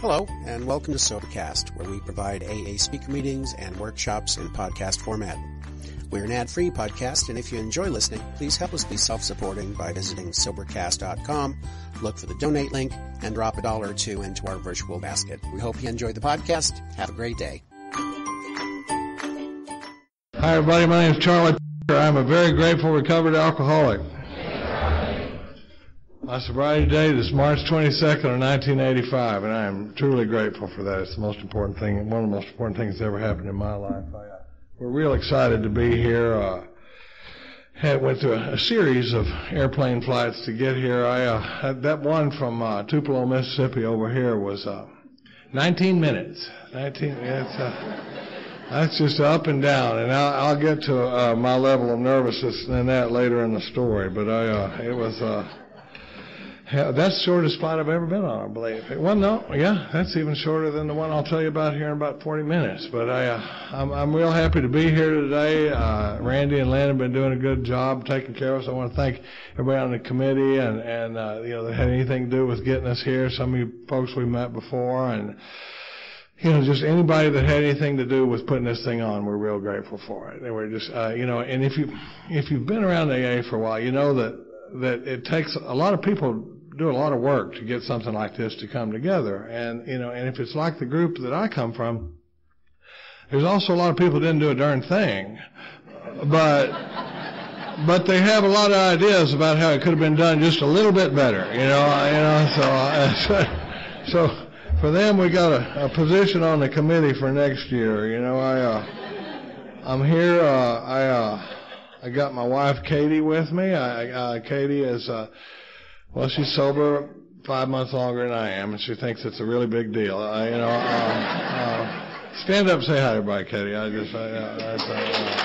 Hello, and welcome to Sobercast, where we provide AA speaker meetings and workshops in podcast format. We're an ad-free podcast, and if you enjoy listening, please help us be self-supporting by visiting Sobercast.com, look for the donate link, and drop a dollar or two into our virtual basket. We hope you enjoy the podcast. Have a great day. Hi, everybody. My name is Charlie. I'm a very grateful recovered alcoholic. My sobriety date is March 22nd of 1985, and I am truly grateful for that. It's the most important thing, one of the most important things that ever happened in my life. I, uh, we're real excited to be here. Uh, had went through a, a, series of airplane flights to get here. I uh, that one from uh, Tupelo, Mississippi, over here was uh, 19 minutes. 19. It's, uh, that's just up and down, and I'll, I'll get to uh, my level of nervousness in that later in the story. But I, uh, it was. That's the shortest flight I've ever been on, I believe. Well, no, yeah, that's even shorter than the one I'll tell you about here in about 40 minutes. But I, uh, I'm, I'm real happy to be here today. Uh, Randy and Lynn have been doing a good job taking care of us. I want to thank everybody on the committee and, and, uh, you know, that had anything to do with getting us here. Some of you folks we met before and, you know, just anybody that had anything to do with putting this thing on, we're real grateful for it. And we're just, uh, you know, and if you, if you've been around AA for a while, you know that, that it takes a lot of people do a lot of work to get something like this to come together. And, you know, and if it's like the group that I come from, there's also a lot of people didn't do a darn thing. But, but they have a lot of ideas about how it could have been done just a little bit better, you know, you know, so, uh, so for them we got a, a position on the committee for next year, you know, I, uh, I'm here, uh, I, uh, I got my wife Katie with me. I, uh, Katie is, uh, well, she's sober five months longer than I am, and she thinks it's a really big deal. Uh, you know, uh, uh, stand up and say hi, to everybody, Katie. I just, I, uh,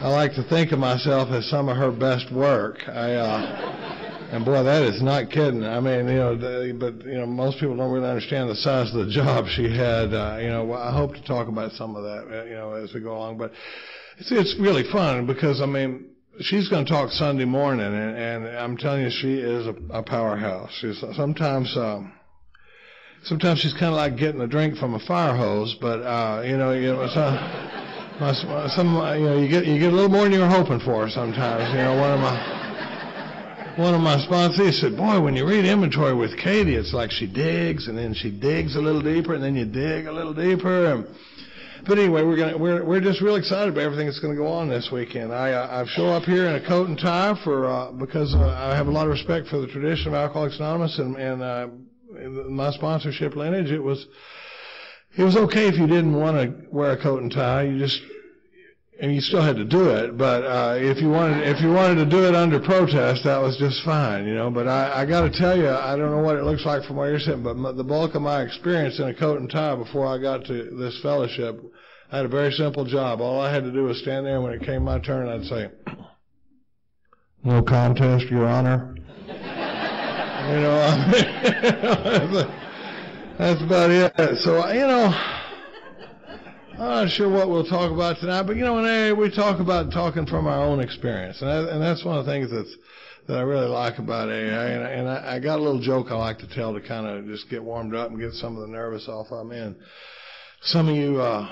I like to think of myself as some of her best work. I, uh, and boy, that is not kidding. I mean, you know, but you know, most people don't really understand the size of the job she had. Uh, you know, I hope to talk about some of that, uh, you know, as we go along. But it's it's really fun because I mean she's going to talk Sunday morning, and, and I'm telling you, she is a, a powerhouse. She's sometimes. Um, Sometimes she's kind of like getting a drink from a fire hose, but uh, you know, you know, some, some, you know, you get you get a little more than you're hoping for sometimes. You know, one of my one of my sponsors said, "Boy, when you read inventory with Katie, it's like she digs, and then she digs a little deeper, and then you dig a little deeper." And, but anyway, we're gonna we're we're just real excited about everything that's going to go on this weekend. I uh, I've show up here in a coat and tie for uh, because uh, I have a lot of respect for the tradition of Alcoholics Anonymous and and uh, my sponsorship lineage. It was it was okay if you didn't want to wear a coat and tie. You just and you still had to do it, but uh, if you wanted if you wanted to do it under protest, that was just fine, you know. But I, I got to tell you, I don't know what it looks like from where you're sitting, but my, the bulk of my experience in a coat and tie before I got to this fellowship, I had a very simple job. All I had to do was stand there, and when it came my turn, I'd say, "No contest, Your Honor." you know, I mean, that's about it. So you know. I'm not sure what we'll talk about tonight, but you know, in AA we talk about talking from our own experience, and that, and that's one of the things that's that I really like about AA. And, and I, I got a little joke I like to tell to kind of just get warmed up and get some of the nervous off I'm in. Some of you uh,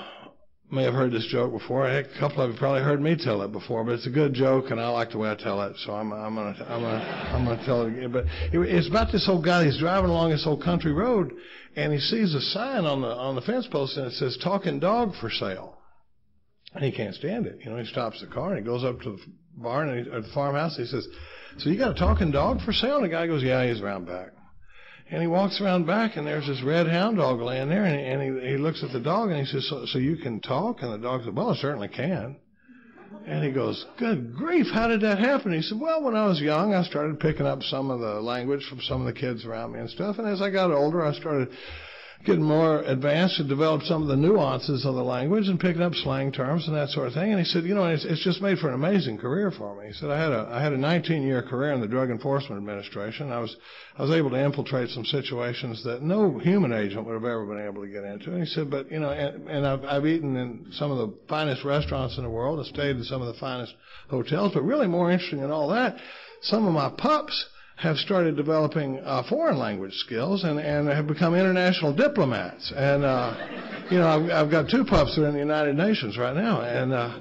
may have heard this joke before. A couple of you probably heard me tell it before, but it's a good joke, and I like the way I tell it, so I'm, I'm gonna I'm gonna I'm gonna tell it again. But it, it's about this old guy. He's driving along this old country road and he sees a sign on the on the fence post and it says "talking dog for sale," and he can't stand it. You know, he stops the car and he goes up to the barn and he, or the farmhouse. And he says, "So you got a talking dog for sale?" And the guy goes, "Yeah, he's around back." And he walks around back and there's this red hound dog laying there and, and he, he looks at the dog and he says, so, so you can talk? And the dog says, well, I certainly can. And he goes, Good grief, how did that happen? He said, Well, when I was young, I started picking up some of the language from some of the kids around me and stuff. And as I got older, I started getting more advanced and developed some of the nuances of the language and picking up slang terms and that sort of thing. And he said, you know, it's, it's just made for an amazing career for me. He said, I had a, I had a 19 year career in the Drug Enforcement Administration. I was, I was able to infiltrate some situations that no human agent would have ever been able to get into. And he said, but, you know, and, and I've, I've eaten in some of the finest restaurants in the world and stayed in some of the finest hotels, but really more interesting than all that, some of my pups have started developing uh, foreign language skills and, and have become international diplomats. And, uh, you know, I've, I've got two pups that are in the United Nations right now. And uh,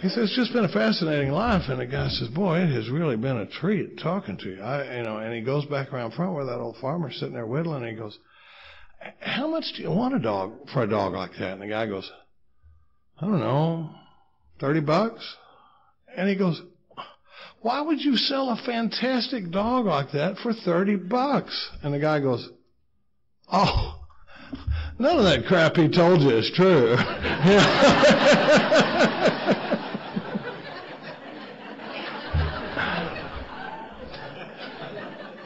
he says, it's just been a fascinating life. And the guy says, boy, it has really been a treat talking to you. I, you know, and he goes back around front where that old farmer's sitting there whittling. And he goes, how much do you want a dog for a dog like that? And the guy goes, I don't know, 30 bucks? And he goes, why would you sell a fantastic dog like that for 30 bucks? And the guy goes, Oh, none of that crap he told you is true.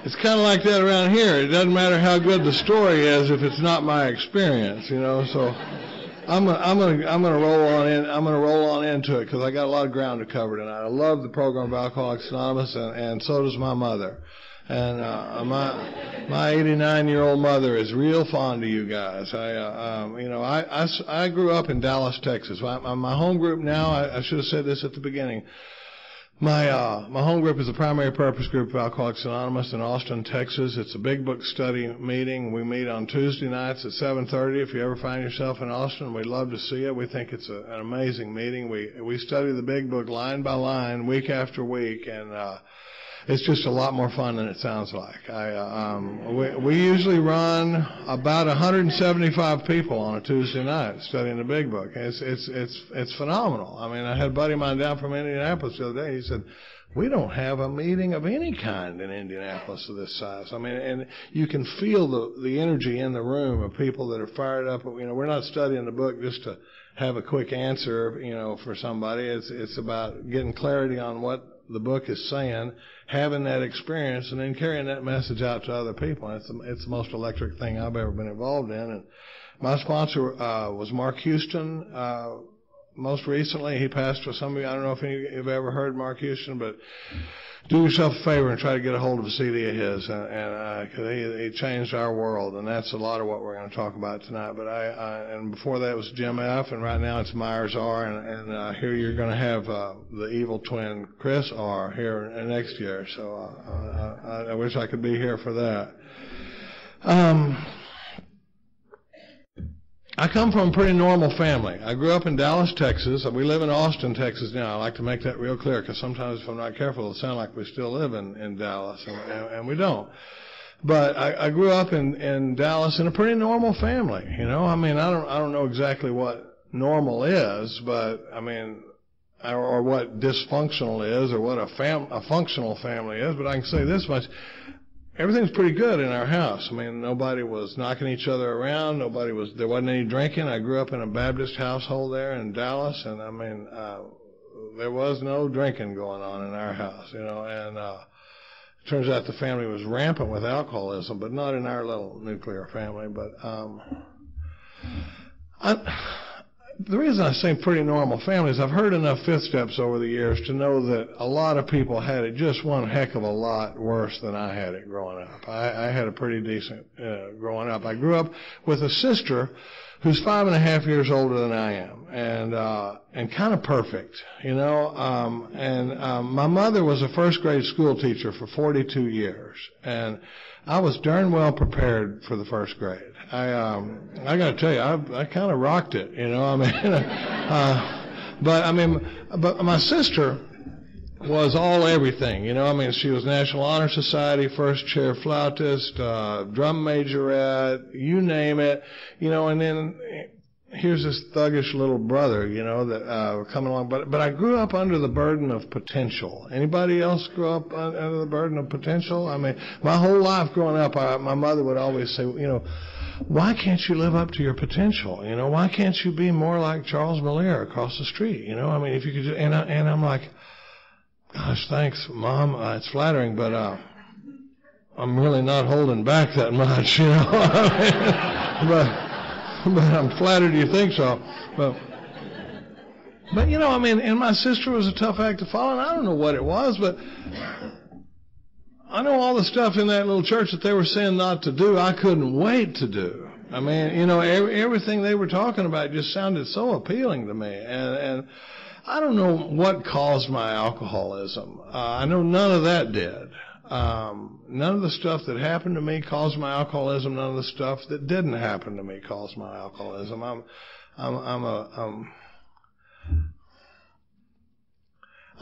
it's kind of like that around here. It doesn't matter how good the story is if it's not my experience, you know. So I'm gonna, I'm gonna, I'm gonna roll on in. I'm gonna roll on into it because I got a lot of ground to cover tonight. I love the program of Alcoholics Anonymous, and, and so does my mother. And uh, my my 89 year old mother is real fond of you guys. I, uh, um, you know, I, I, I grew up in Dallas, Texas. My, my home group now. I, I should have said this at the beginning. My uh, my home group is the primary purpose group of Alcoholics Anonymous in Austin, Texas. It's a big book study meeting. We meet on Tuesday nights at 7:30. If you ever find yourself in Austin, we'd love to see you. We think it's a, an amazing meeting. We we study the big book line by line, week after week, and uh, it's just a lot more fun than it sounds like. I, uh, um, we, we usually run about 175 people on a Tuesday night studying the Big Book. It's it's it's it's phenomenal. I mean, I had a buddy of mine down from Indianapolis the other day. He said, "We don't have a meeting of any kind in Indianapolis of this size." I mean, and you can feel the the energy in the room of people that are fired up. You know, we're not studying the book just to have a quick answer, you know, for somebody. It's it's about getting clarity on what the book is saying, having that experience, and then carrying that message out to other people. It's the, it's the most electric thing I've ever been involved in. And my sponsor uh, was Mark Houston. Uh, most recently, he passed for some of you. I don't know if any of you have ever heard Mark Houston, but do yourself a favor and try to get a hold of a CD of his, and, and uh, cause he, he changed our world, and that's a lot of what we're going to talk about tonight. But I, I and before that was Jim F, and right now it's Myers R, and, and uh, here you're going to have uh, the evil twin Chris R here next year. So uh, I, I wish I could be here for that. Um, I come from a pretty normal family. I grew up in Dallas, Texas. We live in Austin, Texas now. I like to make that real clear because sometimes if I'm not careful, it'll sound like we still live in, in Dallas, and, and we don't. But I, I grew up in, in Dallas in a pretty normal family. You know, I mean, I don't I don't know exactly what normal is, but I mean, or, or what dysfunctional is, or what a fam a functional family is. But I can say this much: everything's pretty good in our house. I mean, nobody was knocking each other around. Nobody was. There wasn't any drinking. I grew up in a Baptist household there in Dallas, and I mean, uh, there was no drinking going on in our house. You know, and uh, it turns out the family was rampant with alcoholism, but not in our little nuclear family. But um, I the reason I say pretty normal families, I've heard enough fifth steps over the years to know that a lot of people had it just one heck of a lot worse than I had it growing up. I, I had a pretty decent uh, growing up. I grew up with a sister who's five and a half years older than I am, and uh, and kind of perfect, you know. Um, and um, my mother was a first grade school teacher for 42 years, and I was darn well prepared for the first grade. I um I got to tell you, I I kind of rocked it, you know. I mean, uh, but I mean, but my sister was all everything, you know. I mean, she was National Honor Society first chair flautist, uh, drum majorette, you name it, you know. And then here's this thuggish little brother, you know, that uh, coming along. But but I grew up under the burden of potential. Anybody else grow up under the burden of potential? I mean, my whole life growing up, I, my mother would always say, you know why can't you live up to your potential? You know, why can't you be more like Charles Moliere across the street? You know, I mean, if you could, and I, and I'm like, gosh, thanks, mom. Uh, it's flattering, but uh, I'm really not holding back that much, you know. but but I'm flattered you think so. But but you know, I mean, and my sister was a tough act to follow, and I don't know what it was, but I know all the stuff in that little church that they were saying not to do, I couldn't wait to do. I mean, you know, every, everything they were talking about just sounded so appealing to me. And, and I don't know what caused my alcoholism. Uh, I know none of that did. Um, none of the stuff that happened to me caused my alcoholism. None of the stuff that didn't happen to me caused my alcoholism. I'm, I'm, I'm a, I'm,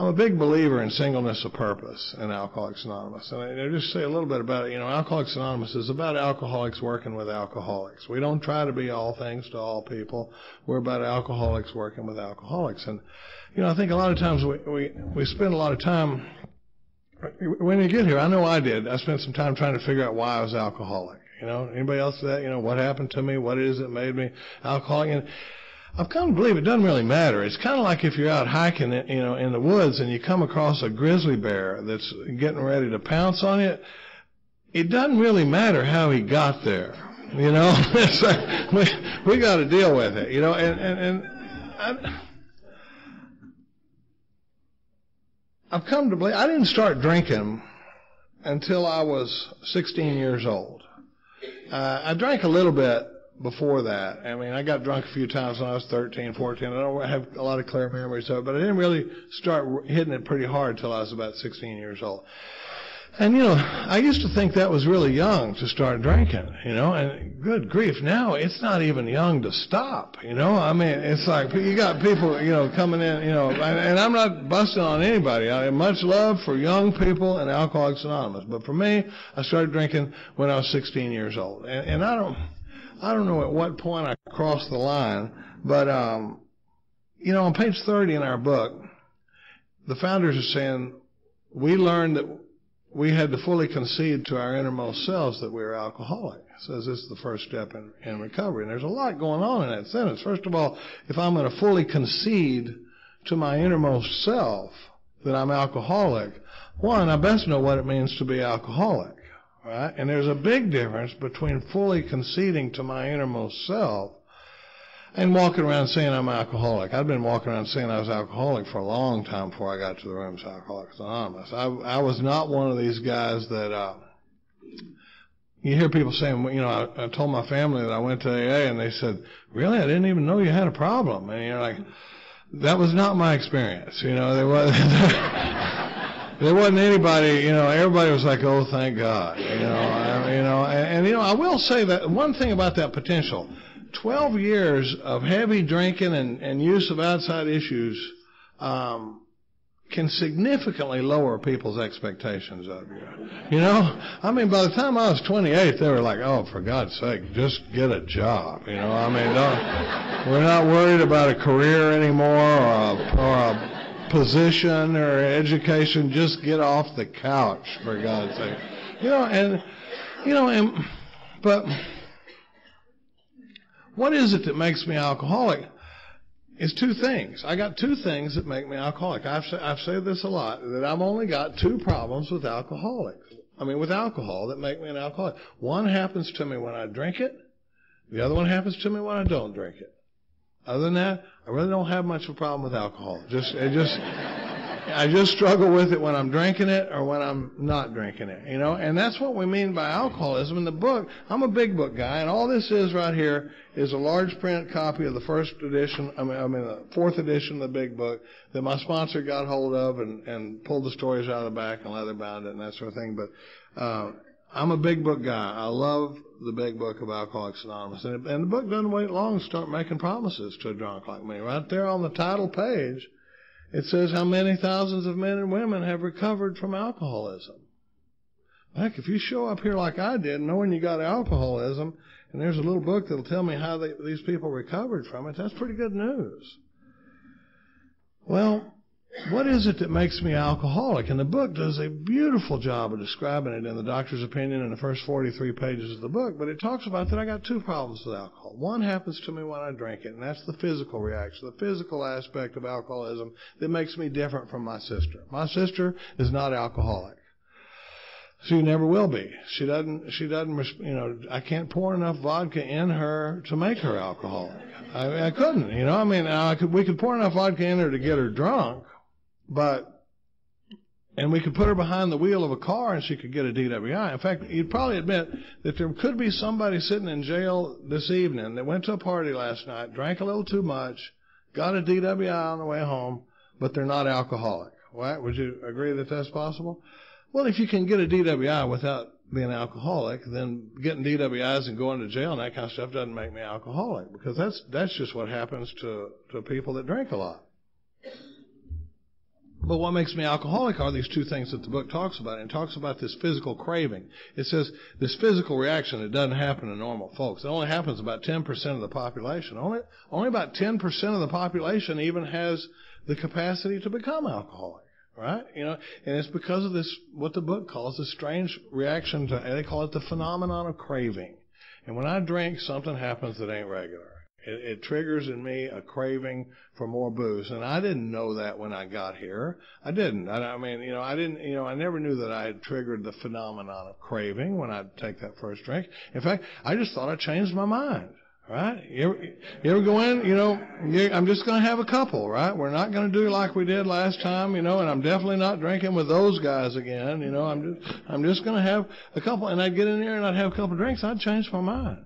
I'm a big believer in singleness of purpose in Alcoholics Anonymous. And I, just say a little bit about it. You know, Alcoholics Anonymous is about alcoholics working with alcoholics. We don't try to be all things to all people. We're about alcoholics working with alcoholics. And, you know, I think a lot of times we, we, we spend a lot of time when you get here, I know I did. I spent some time trying to figure out why I was alcoholic. You know, anybody else that? You know, what happened to me? What it is that made me alcoholic? And I've come to believe it doesn't really matter. It's kind of like if you're out hiking, you know, in the woods and you come across a grizzly bear that's getting ready to pounce on you. It doesn't really matter how he got there. You know, like, we we got to deal with it. You know, and and and. I, I've come to believe I didn't start drinking until I was 16 years old. Uh, I drank a little bit before that. I mean, I got drunk a few times when I was 13, 14. I don't have a lot of clear memories of it, but I didn't really start hitting it pretty hard until I was about 16 years old. And you know, I used to think that was really young to start drinking, you know, and good grief, now it's not even young to stop, you know. I mean, it's like you got people, you know, coming in, you know, and, and I'm not busting on anybody. I have much love for young people and Alcoholics Anonymous, but for me, I started drinking when I was 16 years old, and, and I don't, I don't know at what point I crossed the line, but um, you know, on page 30 in our book, the founders are saying we learned that we had to fully concede to our innermost selves that we were alcoholic. Says this is the first step in, in recovery. And there's a lot going on in that sentence. First of all, if I'm going to fully concede to my innermost self that I'm alcoholic, one, I best know what it means to be alcoholic. Right? And there's a big difference between fully conceding to my innermost self and walking around saying I'm alcoholic. I'd been walking around saying I was alcoholic for a long time before I got to the rooms Alcoholics Anonymous. I, I was not one of these guys that, uh, you hear people saying, you know, I, I told my family that I went to AA and they said, really? I didn't even know you had a problem. And you're like, that was not my experience. You know, there was, there wasn't anybody, you know, everybody was like, oh, thank God. You know, I, you know, and, and, you know, I will say that one thing about that potential, 12 years of heavy drinking and, and use of outside issues um, can significantly lower people's expectations of you. You know, I mean, by the time I was 28, they were like, "Oh, for God's sake, just get a job." You know, I mean, we're not worried about a career anymore or a, or a position or education. Just get off the couch, for God's sake. You know, and you know, and but what is it that makes me alcoholic? It's two things. I got two things that make me alcoholic. I've, I've said this a lot, that I've only got two problems with alcoholics. I mean, with alcohol that make me an alcoholic. One happens to me when I drink it. The other one happens to me when I don't drink it. Other than that, I really don't have much of a problem with alcohol. Just, it just, I just struggle with it when I'm drinking it or when I'm not drinking it, you know, and that's what we mean by alcoholism. In the book, I'm a big book guy, and all this is right here is a large print copy of the first edition, I mean, I mean the fourth edition of the big book that my sponsor got hold of and, and pulled the stories out of the back and leather bound it and that sort of thing. But, uh, I'm a big book guy. I love the big book of Alcoholics Anonymous. And, and the book doesn't wait long to start making promises to a drunk like me. Right there on the title page, it says how many thousands of men and women have recovered from alcoholism. Heck, if you show up here like I did, knowing you got alcoholism, and there's a little book that'll tell me how they, these people recovered from it, that's pretty good news. Well, what is it that makes me alcoholic? And the book does a beautiful job of describing it in the doctor's opinion in the first 43 pages of the book, but it talks about that I got two problems with alcohol. One happens to me when I drink it, and that's the physical reaction, the physical aspect of alcoholism that makes me different from my sister. My sister is not alcoholic. She never will be. She doesn't, she doesn't, you know, I can't pour enough vodka in her to make her alcoholic. I, I couldn't, you know, I mean, I could, we could pour enough vodka in her to get her drunk, but, and we could put her behind the wheel of a car and she could get a DWI. In fact, you'd probably admit that there could be somebody sitting in jail this evening that went to a party last night, drank a little too much, got a DWI on the way home, but they're not alcoholic. Right? Would you agree that that's possible? Well, if you can get a DWI without being alcoholic, then getting DWIs and going to jail and that kind of stuff doesn't make me alcoholic because that's that's just what happens to to people that drink a lot. But what makes me alcoholic are these two things that the book talks about. And it talks about this physical craving. It says this physical reaction that doesn't happen to normal folks. It only happens about 10% of the population. Only, only about 10% of the population even has the capacity to become alcoholic. Right? You know, and it's because of this, what the book calls a strange reaction to, they call it the phenomenon of craving. And when I drink, something happens that ain't regular. It, it, triggers in me a craving for more booze, and I didn't know that when I got here. I didn't. I, I mean, you know, I didn't. You know, I never knew that I had triggered the phenomenon of craving when I'd take that first drink. In fact, I just thought I changed my mind. Right? You ever, you ever go in, you know, I'm just going to have a couple, right? We're not going to do like we did last time, you know, and I'm definitely not drinking with those guys again, you know, I'm just, I'm just going to have a couple, and I'd get in there and I'd have a couple of drinks, I'd change my mind,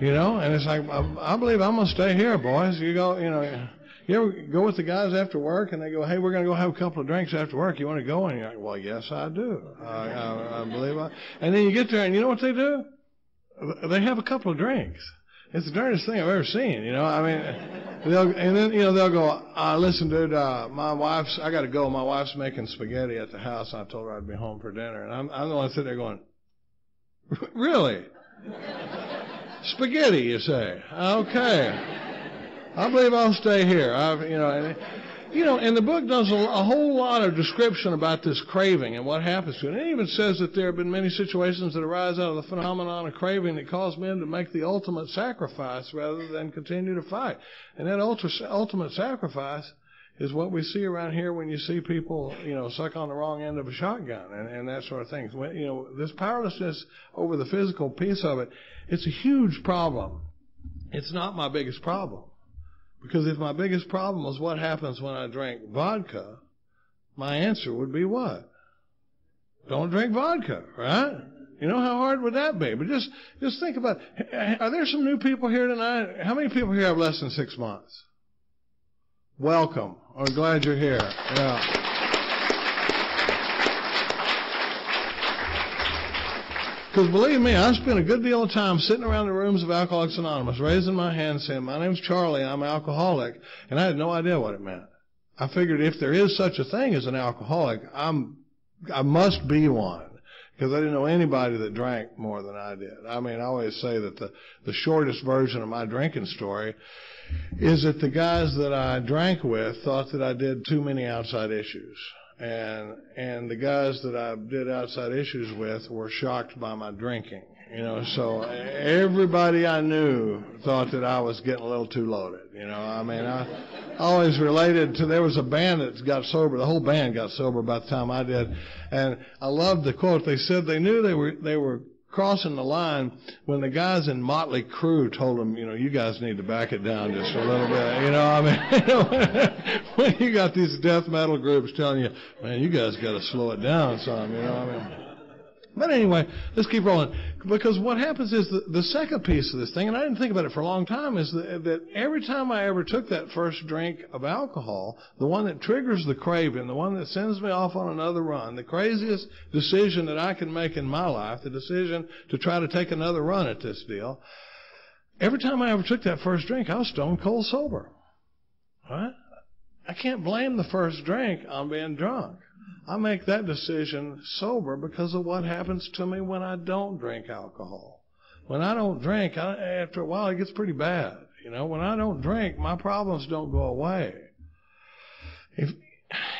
you know, and it's like, I, I believe I'm going to stay here, boys. You go, you know, you ever go with the guys after work and they go, hey, we're going to go have a couple of drinks after work. You want to go? And you're like, well, yes, I do. I, I, I believe I. And then you get there and you know what they do? They have a couple of drinks. It's the dirtiest thing I've ever seen. You know, I mean, they'll and then you know they'll go. Uh, listen, dude, uh, my wife's. I got to go. My wife's making spaghetti at the house. And I told her I'd be home for dinner, and I'm I'm the one sitting there going, really? spaghetti, you say? Okay. I believe I'll stay here. I've, you know, and, you know, and the book does a, a, whole lot of description about this craving and what happens to it. And it even says that there have been many situations that arise out of the phenomenon of craving that cause men to make the ultimate sacrifice rather than continue to fight. And that ultra, ultimate sacrifice is what we see around here when you see people, you know, suck on the wrong end of a shotgun and, and that sort of thing. When, you know, this powerlessness over the physical piece of it, it's a huge problem. It's not my biggest problem. Because if my biggest problem was what happens when I drink vodka, my answer would be what? Don't drink vodka, right? You know how hard would that be? But just just think about it. are there some new people here tonight? How many people here have less than six months? Welcome. I'm glad you're here. Yeah. Because believe me, I spent a good deal of time sitting around the rooms of Alcoholics Anonymous, raising my hand, saying, "My name's Charlie. I'm an alcoholic," and I had no idea what it meant. I figured if there is such a thing as an alcoholic, I'm I must be one because I didn't know anybody that drank more than I did. I mean, I always say that the the shortest version of my drinking story is that the guys that I drank with thought that I did too many outside issues and and the guys that I did outside issues with were shocked by my drinking. You know, so everybody I knew thought that I was getting a little too loaded. You know, I mean, I always related to there was a band that got sober. The whole band got sober by the time I did, and I loved the quote. They said they knew they were they were crossing the line when the guys in Motley Crue told them, you know, you guys need to back it down just a little bit. You know, I mean, when you got these death metal groups telling you, man, you guys got to slow it down some. You know, I mean. But anyway, let's keep rolling. Because what happens is the, the second piece of this thing, and I didn't think about it for a long time, is that, that every time I ever took that first drink of alcohol, the one that triggers the craving, the one that sends me off on another run, the craziest decision that I can make in my life, the decision to try to take another run at this deal, every time I ever took that first drink, I was stone cold sober. Right? I can't blame the first drink on being drunk. I make that decision sober because of what happens to me when I don't drink alcohol. When I don't drink, I, after a while, it gets pretty bad. You know, when I don't drink, my problems don't go away. If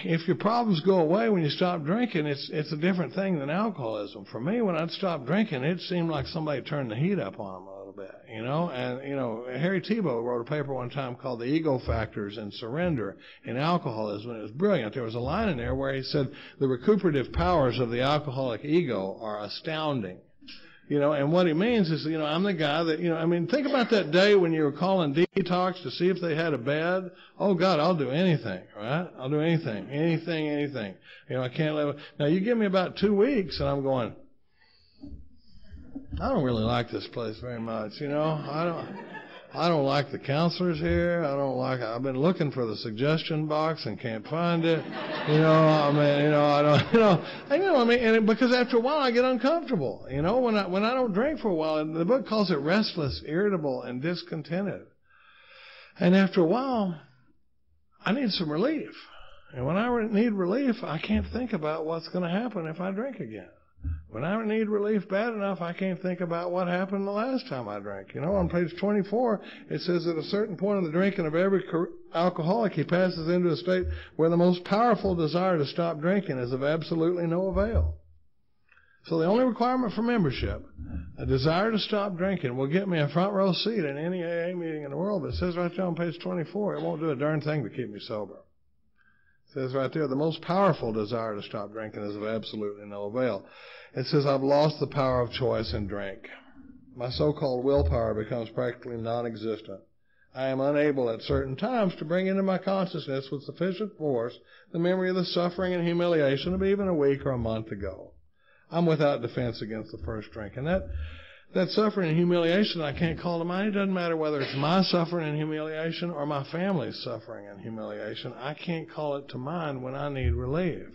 if your problems go away when you stop drinking, it's it's a different thing than alcoholism. For me, when I'd stop drinking, it seemed like somebody turned the heat up on them bit, you know. And you know, Harry Tiebout wrote a paper one time called "The Ego Factors and Surrender in Alcoholism," and it was brilliant. There was a line in there where he said the recuperative powers of the alcoholic ego are astounding. You know, and what he means is, you know, I'm the guy that, you know, I mean, think about that day when you were calling detox to see if they had a bed. Oh God, I'll do anything, right? I'll do anything, anything, anything. You know, I can't live. Now you give me about two weeks and I'm going, I don't really like this place very much, you know. I don't. I don't like the counselors here. I don't like. I've been looking for the suggestion box and can't find it. You know, I mean, you know, I don't, you know, I know, I mean, and because after a while I get uncomfortable. You know, when I when I don't drink for a while, and the book calls it restless, irritable, and discontented. And after a while, I need some relief. And when I need relief, I can't think about what's going to happen if I drink again. When I need relief bad enough, I can't think about what happened the last time I drank. You know, on page 24, it says at a certain point in the drinking of every alcoholic, he passes into a state where the most powerful desire to stop drinking is of absolutely no avail. So the only requirement for membership, a desire to stop drinking, will get me a front row seat in any AA meeting in the world. But it says right there on page 24, it won't do a darn thing to keep me sober. Says right there, the most powerful desire to stop drinking is of absolutely no avail. It says, I've lost the power of choice in drink. My so-called willpower becomes practically non-existent. I am unable at certain times to bring into my consciousness with sufficient force the memory of the suffering and humiliation of even a week or a month ago. I'm without defense against the first drink. And that, that suffering and humiliation I can't call to mind. It doesn't matter whether it's my suffering and humiliation or my family's suffering and humiliation. I can't call it to mind when I need relief.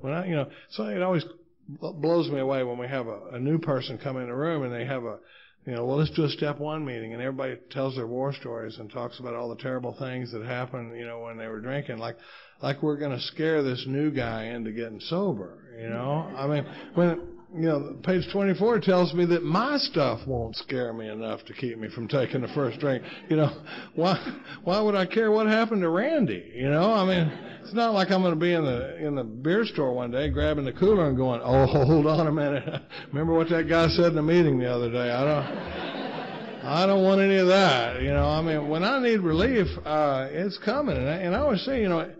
When I, you know, so it always blows me away when we have a, a new person come in the room and they have a, you know, well, let's do a step one meeting, and everybody tells their war stories and talks about all the terrible things that happened, you know, when they were drinking, like, like we're going to scare this new guy into getting sober, you know. I mean, when you know, page 24 tells me that my stuff won't scare me enough to keep me from taking the first drink. You know, why, why would I care what happened to Randy? You know, I mean, it's not like I'm going to be in the, in the beer store one day grabbing the cooler and going, oh, hold on a minute. Remember what that guy said in the meeting the other day? I don't, I don't want any of that. You know, I mean, when I need relief, uh, it's coming. And I, and I always say, you know,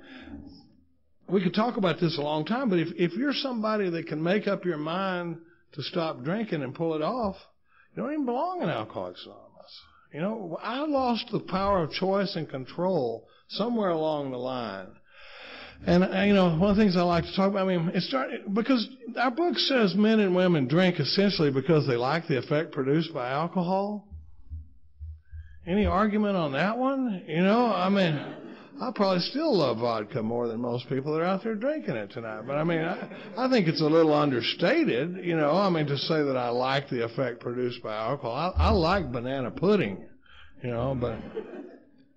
we could talk about this a long time, but if, if you're somebody that can make up your mind to stop drinking and pull it off, you don't even belong in Alcoholics Anonymous. You know, I lost the power of choice and control somewhere along the line. And, uh, you know, one of the things I like to talk about, I mean, it started, because our book says men and women drink essentially because they like the effect produced by alcohol. Any argument on that one? You know, I mean, I probably still love vodka more than most people that are out there drinking it tonight. But I mean, I, I think it's a little understated, you know. I mean, to say that I like the effect produced by alcohol. I, I like banana pudding, you know, but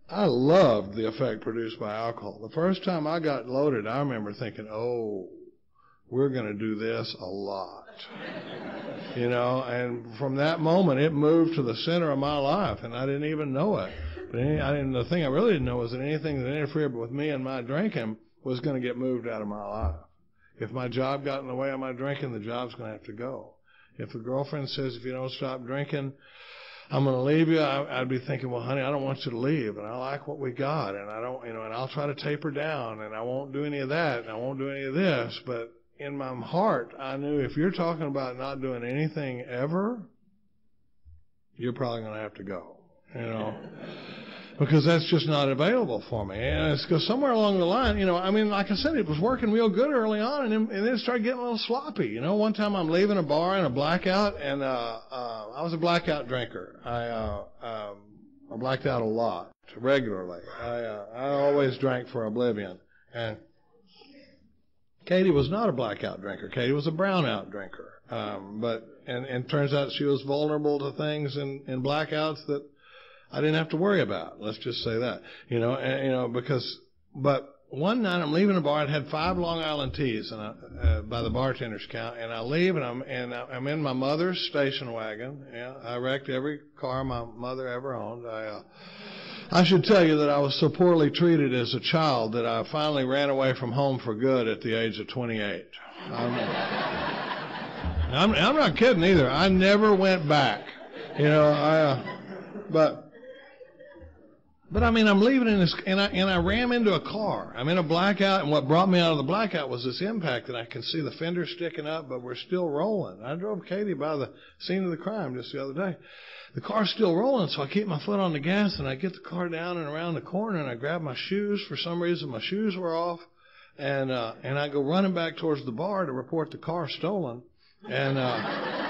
I loved the effect produced by alcohol. The first time I got loaded, I remember thinking, oh, we're going to do this a lot. You know, and from that moment, it moved to the center of my life, and I didn't even know it. But any, I didn't, the thing I really didn't know was that anything that interfered with me and my drinking was going to get moved out of my life. If my job got in the way of my drinking, the job's going to have to go. If a girlfriend says, if you don't stop drinking, I'm going to leave you, I, I'd be thinking, well, honey, I don't want you to leave, and I like what we got, and I don't, you know, and I'll try to taper down, and I won't do any of that, and I won't do any of this, but in my heart, I knew if you're talking about not doing anything ever, you're probably going to have to go, you know because that's just not available for me. And it's because somewhere along the line, you know, I mean, like I said, it was working real good early on, and then, and then it started getting a little sloppy. You know, one time I'm leaving a bar in a blackout, and uh, uh, I was a blackout drinker. I uh, um, I blacked out a lot regularly. I uh, I always drank for oblivion, and Katie was not a blackout drinker. Katie was a brownout drinker. Um, but and and turns out she was vulnerable to things in in blackouts that I didn't have to worry about. Let's just say that, you know, and, you know, because, but one night I'm leaving a bar. I'd had five Long Island teas, and I, uh, by the bartender's count, and I leave, and I'm and I'm in my mother's station wagon. Yeah, I wrecked every car my mother ever owned. I. Uh, I should tell you that I was so poorly treated as a child that I finally ran away from home for good at the age of 28. I'm, I'm, I'm not kidding either. I never went back. You know, I, uh, but but I mean, I'm leaving in this, and I and I ram into a car. I'm in a blackout, and what brought me out of the blackout was this impact and I can see the fender sticking up, but we're still rolling. I drove Katie by the scene of the crime just the other day. The car's still rolling, so I keep my foot on the gas, and I get the car down and around the corner, and I grab my shoes. For some reason, my shoes were off, and uh, and I go running back towards the bar to report the car stolen, and. Uh,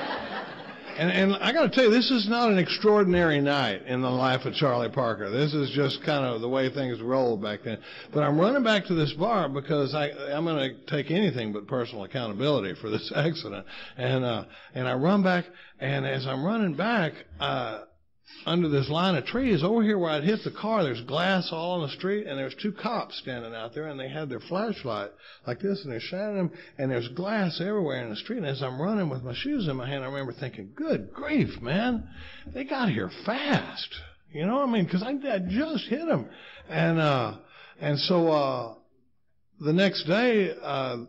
And, and I got to tell you, this is not an extraordinary night in the life of Charlie Parker. This is just kind of the way things rolled back then. But I'm running back to this bar because I, I'm going to take anything but personal accountability for this accident. And, uh, and I run back, and as I'm running back, uh, under this line of trees over here where I'd hit the car, there's glass all on the street, and there's two cops standing out there, and they had their flashlight like this, and they're shining them, and there's glass everywhere in the street. And as I'm running with my shoes in my hand, I remember thinking, "Good grief, man, they got here fast." You know, I mean, because I, I just hit them, and uh, and so uh, the next day. Uh,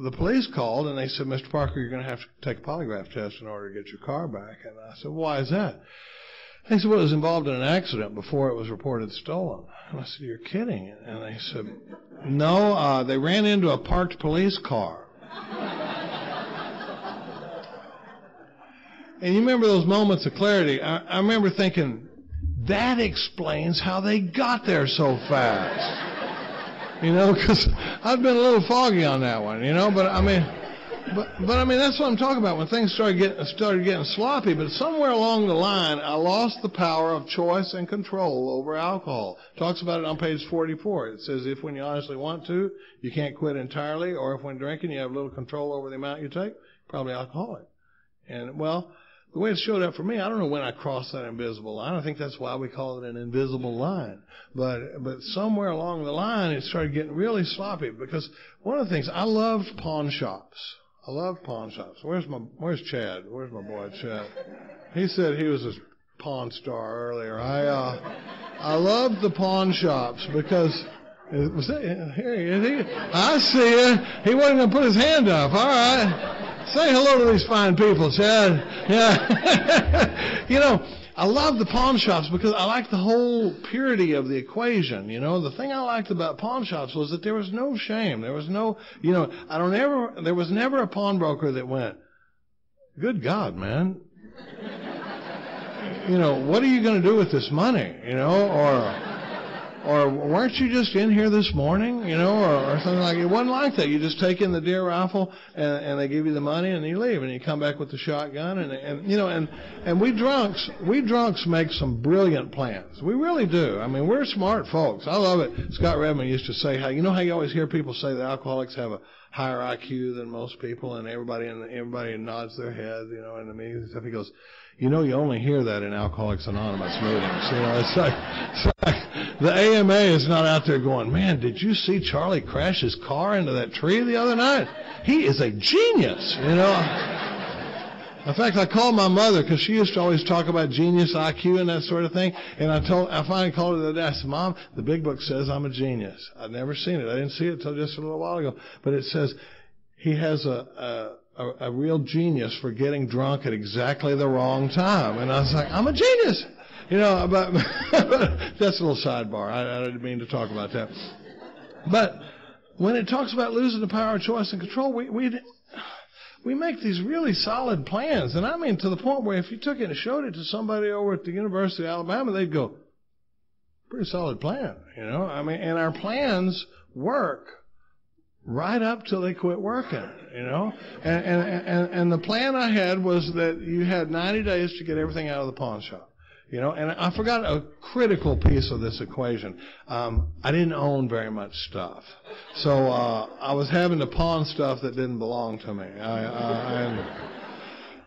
the police called and they said, Mr. Parker, you're going to have to take a polygraph test in order to get your car back. And I said, why is that? They said, well, it was involved in an accident before it was reported stolen. And I said, you're kidding. And they said, no, uh, they ran into a parked police car. and you remember those moments of clarity. I, I remember thinking, that explains how they got there so fast. You know, because I've been a little foggy on that one, you know, but I mean, but but I mean that's what I'm talking about. When things started getting started getting sloppy, but somewhere along the line, I lost the power of choice and control over alcohol. Talks about it on page 44. It says if when you honestly want to, you can't quit entirely, or if when drinking you have little control over the amount you take, probably alcoholic. And well, the way it showed up for me, I don't know when I crossed that invisible line. I think that's why we call it an invisible line. But but somewhere along the line, it started getting really sloppy because one of the things I loved pawn shops. I love pawn shops. Where's my Where's Chad? Where's my boy Chad? He said he was a pawn star earlier. I uh, I loved the pawn shops because. Was that, here he is. He, I see you. He wasn't going to put his hand up. All right. Say hello to these fine people, Chad. Yeah. you know, I love the pawn shops because I like the whole purity of the equation. You know, the thing I liked about pawn shops was that there was no shame. There was no, you know, I don't ever, there was never a pawnbroker that went, good God, man. you know, what are you going to do with this money? You know, or, or weren't you just in here this morning, you know, or, or something like it wasn't like that. You just take in the deer rifle and, and they give you the money and you leave and you come back with the shotgun and and you know and and we drunks we drunks make some brilliant plans. We really do. I mean, we're smart folks. I love it. Scott Redmond used to say how you know how you always hear people say that alcoholics have a higher IQ than most people and everybody and everybody nods their head, you know, in the meetings and stuff. He goes, you know, you only hear that in Alcoholics Anonymous meetings. You know, it's like, it's like the AMA is not out there going, man, did you see Charlie crash his car into that tree the other night? He is a genius, you know. In fact, I called my mother because she used to always talk about genius IQ and that sort of thing. And I told, I finally called her the day. I said, "Mom, the big book says I'm a genius. I've never seen it. I didn't see it until just a little while ago. But it says he has a, a a, a real genius for getting drunk at exactly the wrong time. And I was like, I'm a genius. You know, but that's a little sidebar. I, I didn't mean to talk about that. But when it talks about losing the power of choice and control, we, we, we make these really solid plans. And I mean, to the point where if you took it and showed it to somebody over at the University of Alabama, they'd go, pretty solid plan, you know? I mean, and our plans work right up till they quit working, you know. And, and and and the plan I had was that you had 90 days to get everything out of the pawn shop, you know. And I forgot a critical piece of this equation. Um, I didn't own very much stuff, so uh, I was having to pawn stuff that didn't belong to me. I, I,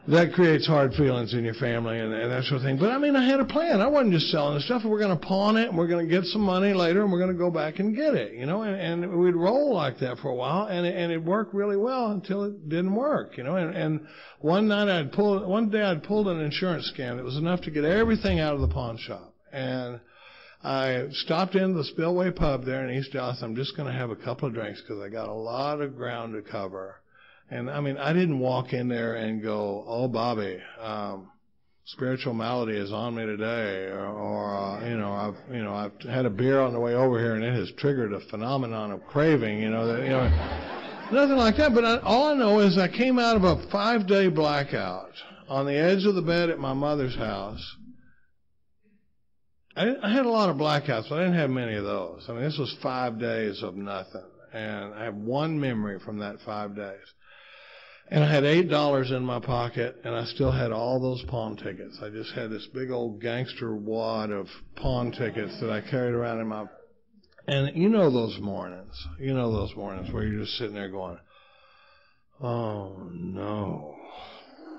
that creates hard feelings in your family and, and that sort of thing. But I mean, I had a plan. I wasn't just selling the stuff. We're going to pawn it and we're going to get some money later and we're going to go back and get it, you know, and, and we'd roll like that for a while and it, and it worked really well until it didn't work, you know, and, and one night I'd pulled, one day I'd pulled an insurance scam. It was enough to get everything out of the pawn shop. And I stopped into the Spillway pub there in East Dallas. I'm just going to have a couple of drinks because I got a lot of ground to cover. And I mean, I didn't walk in there and go, "Oh, Bobby, um, spiritual malady is on me today," or, or uh, you know, I've you know I've had a beer on the way over here and it has triggered a phenomenon of craving. You know, that you know, nothing like that. But I, all I know is I came out of a five-day blackout on the edge of the bed at my mother's house. I, I had a lot of blackouts, but I didn't have many of those. I mean, this was five days of nothing, and I have one memory from that five days. And I had eight dollars in my pocket, and I still had all those pawn tickets. I just had this big old gangster wad of pawn tickets that I carried around in my. And you know those mornings, you know those mornings where you're just sitting there going, "Oh no,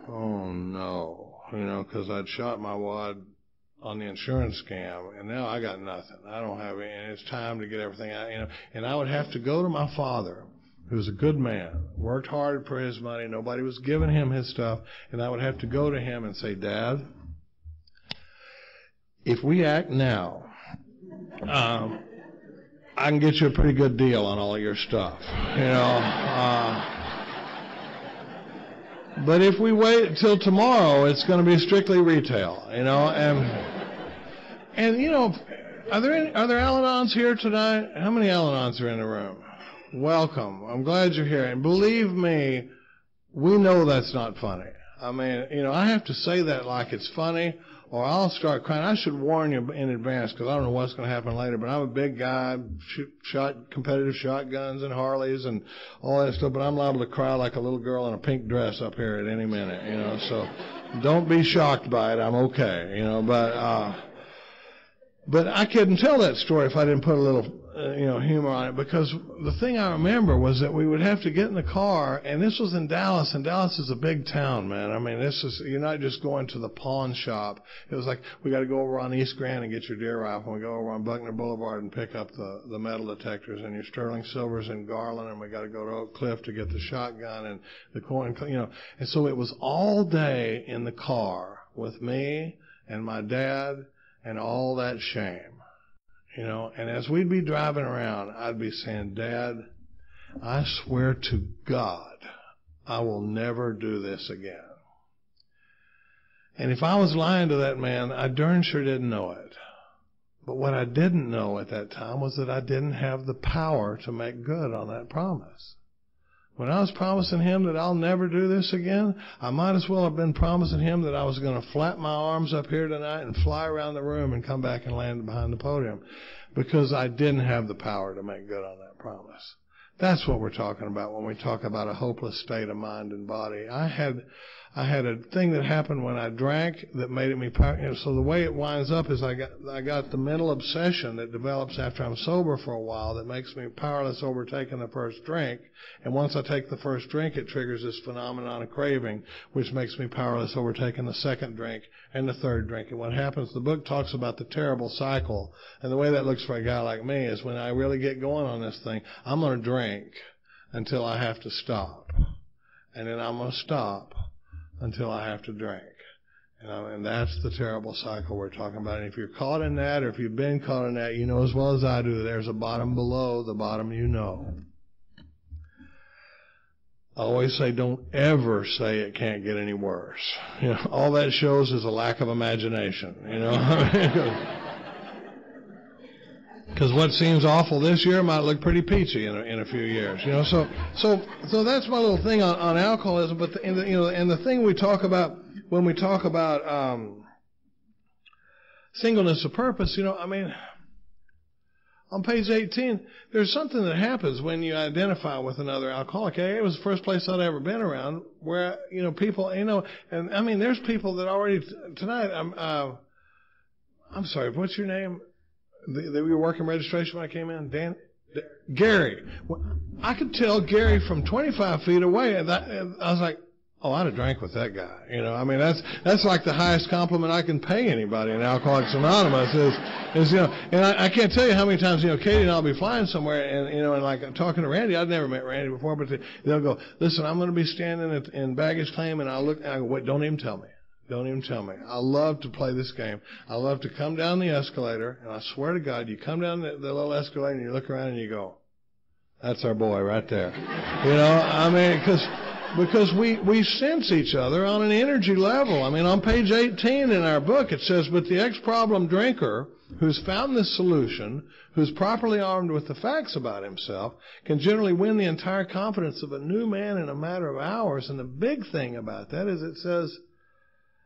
oh no," you know, because I'd shot my wad on the insurance scam, and now I got nothing. I don't have any. And it's time to get everything out, you know. And I would have to go to my father who was a good man, worked hard for his money. Nobody was giving him his stuff. And I would have to go to him and say, Dad, if we act now, um, I can get you a pretty good deal on all your stuff. You know, uh, but if we wait until tomorrow, it's going to be strictly retail. You know, and and you know, are there any, are there Al-Anons here tonight? How many Al-Anons are in the room? Welcome. I'm glad you're here. And believe me, we know that's not funny. I mean, you know, I have to say that like it's funny, or I'll start crying. I should warn you in advance because I don't know what's going to happen later. But I'm a big guy, shoot, shot competitive shotguns and Harleys and all that stuff. But I'm liable to cry like a little girl in a pink dress up here at any minute, you know. So don't be shocked by it. I'm okay, you know. But uh, but I couldn't tell that story if I didn't put a little uh, you know, humor on it because the thing I remember was that we would have to get in the car, and this was in Dallas, and Dallas is a big town, man. I mean, this is you're not just going to the pawn shop. It was like we got to go over on East Grand and get your deer rifle, and we go over on Buckner Boulevard and pick up the the metal detectors and your sterling silvers in Garland, and we got to go to Oak Cliff to get the shotgun and the coin, you know. And so it was all day in the car with me and my dad and all that shame. You know, and as we'd be driving around, I'd be saying, Dad, I swear to God, I will never do this again. And if I was lying to that man, I darn sure didn't know it. But what I didn't know at that time was that I didn't have the power to make good on that promise. When I was promising him that I'll never do this again, I might as well have been promising him that I was going to flap my arms up here tonight and fly around the room and come back and land behind the podium because I didn't have the power to make good on that promise. That's what we're talking about when we talk about a hopeless state of mind and body. I had I had a thing that happened when I drank that made it me. You know, so the way it winds up is I got I got the mental obsession that develops after I'm sober for a while that makes me powerless over taking the first drink. And once I take the first drink, it triggers this phenomenon of craving, which makes me powerless over taking the second drink and the third drink. And what happens? The book talks about the terrible cycle, and the way that looks for a guy like me is when I really get going on this thing, I'm going to drink until I have to stop, and then I'm going to stop until I have to drink. and that's the terrible cycle we're talking about. And if you're caught in that, or if you've been caught in that, you know as well as I do there's a bottom below the bottom you know. I always say don't ever say it can't get any worse. You know, all that shows is a lack of imagination, you know. Because what seems awful this year might look pretty peachy in a, in a few years, you know. So, so, so that's my little thing on, on alcoholism. But the, and the, you know, and the thing we talk about when we talk about um, singleness of purpose, you know, I mean, on page 18, there's something that happens when you identify with another alcoholic. It was the first place I'd ever been around where, you know, people, you know, and I mean, there's people that already, tonight, I'm, uh, I'm sorry, what's your name? That we were working registration when I came in? Dan? Gary. I could tell Gary from 25 feet away, and, that, and I was like, oh, I'd have drank with that guy. You know, I mean, that's that's like the highest compliment I can pay anybody in Alcoholics Anonymous is, is you know, and I, I can't tell you how many times you know Katie and I'll be flying somewhere, and you know, and like I'm talking to Randy, I'd never met Randy before, but they'll go, listen, I'm going to be standing at, in baggage claim, and I'll look, and I go, wait, don't even tell me. Don't even tell me. I love to play this game. I love to come down the escalator, and I swear to God, you come down the, the little escalator and you look around and you go, "That's our boy right there." You know, I mean, because because we we sense each other on an energy level. I mean, on page 18 in our book, it says, "But the ex-problem drinker." Who's found this solution, who's properly armed with the facts about himself, can generally win the entire confidence of a new man in a matter of hours. And the big thing about that is it says,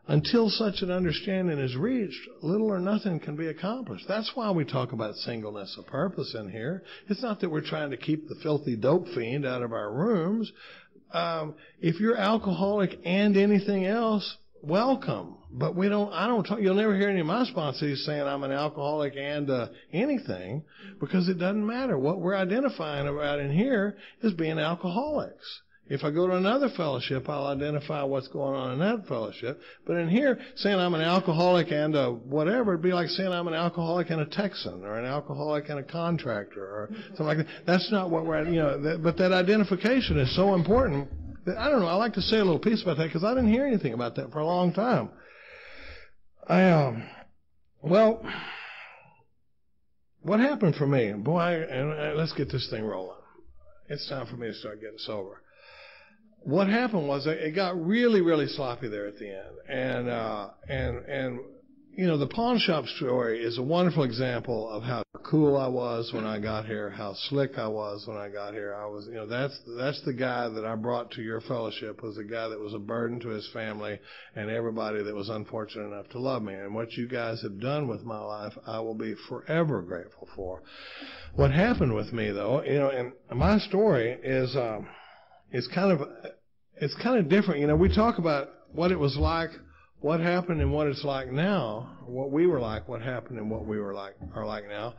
until such an understanding is reached, little or nothing can be accomplished. That's why we talk about singleness of purpose in here. It's not that we're trying to keep the filthy dope fiend out of our rooms. um, if you're alcoholic and anything else, welcome. But we don't, I don't talk, you'll never hear any of my sponsors saying I'm an alcoholic and uh, anything because it doesn't matter. What we're identifying about in here is being alcoholics. If I go to another fellowship, I'll identify what's going on in that fellowship. But in here, saying I'm an alcoholic and a whatever, it'd be like saying I'm an alcoholic and a Texan or an alcoholic and a contractor or something like that. That's not what we're, you know, that, but that identification is so important that, I don't know, I like to say a little piece about that because I didn't hear anything about that for a long time. I, um, well, what happened for me? Boy, and uh, let's get this thing rolling. It's time for me to start getting sober what happened was it got really, really sloppy there at the end, and uh, and and you know the pawn shop story is a wonderful example of how cool I was when I got here, how slick I was when I got here. I was, you know, that's that's the guy that I brought to your fellowship was a guy that was a burden to his family and everybody that was unfortunate enough to love me. And what you guys have done with my life, I will be forever grateful for. What happened with me though, you know, and my story is. Um, it's kind of it's kind of different. You know, we talk about what it was like, what happened, and what it's like now. What we were like, what happened, and what we were like are like now.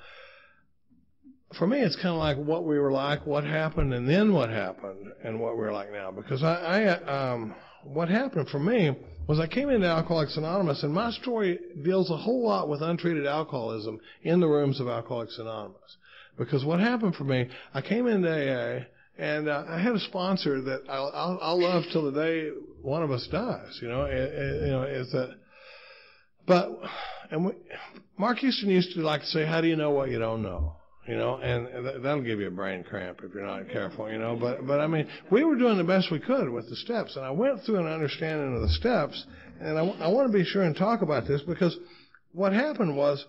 For me, it's kind of like what we were like, what happened, and then what happened, and what we're like now. Because I, I um, what happened for me was I came into Alcoholics Anonymous, and my story deals a whole lot with untreated alcoholism in the rooms of Alcoholics Anonymous. Because what happened for me, I came into AA and uh, I had a sponsor that I'll, I'll, I'll love till the day one of us dies. You know, it, you know, it's that. But and we, Mark Houston used to like to say, "How do you know what you don't know?" You know, and that'll give you a brain cramp if you're not careful. You know, but but I mean, we were doing the best we could with the steps, and I went through an understanding of the steps, and I, I want to be sure and talk about this because what happened was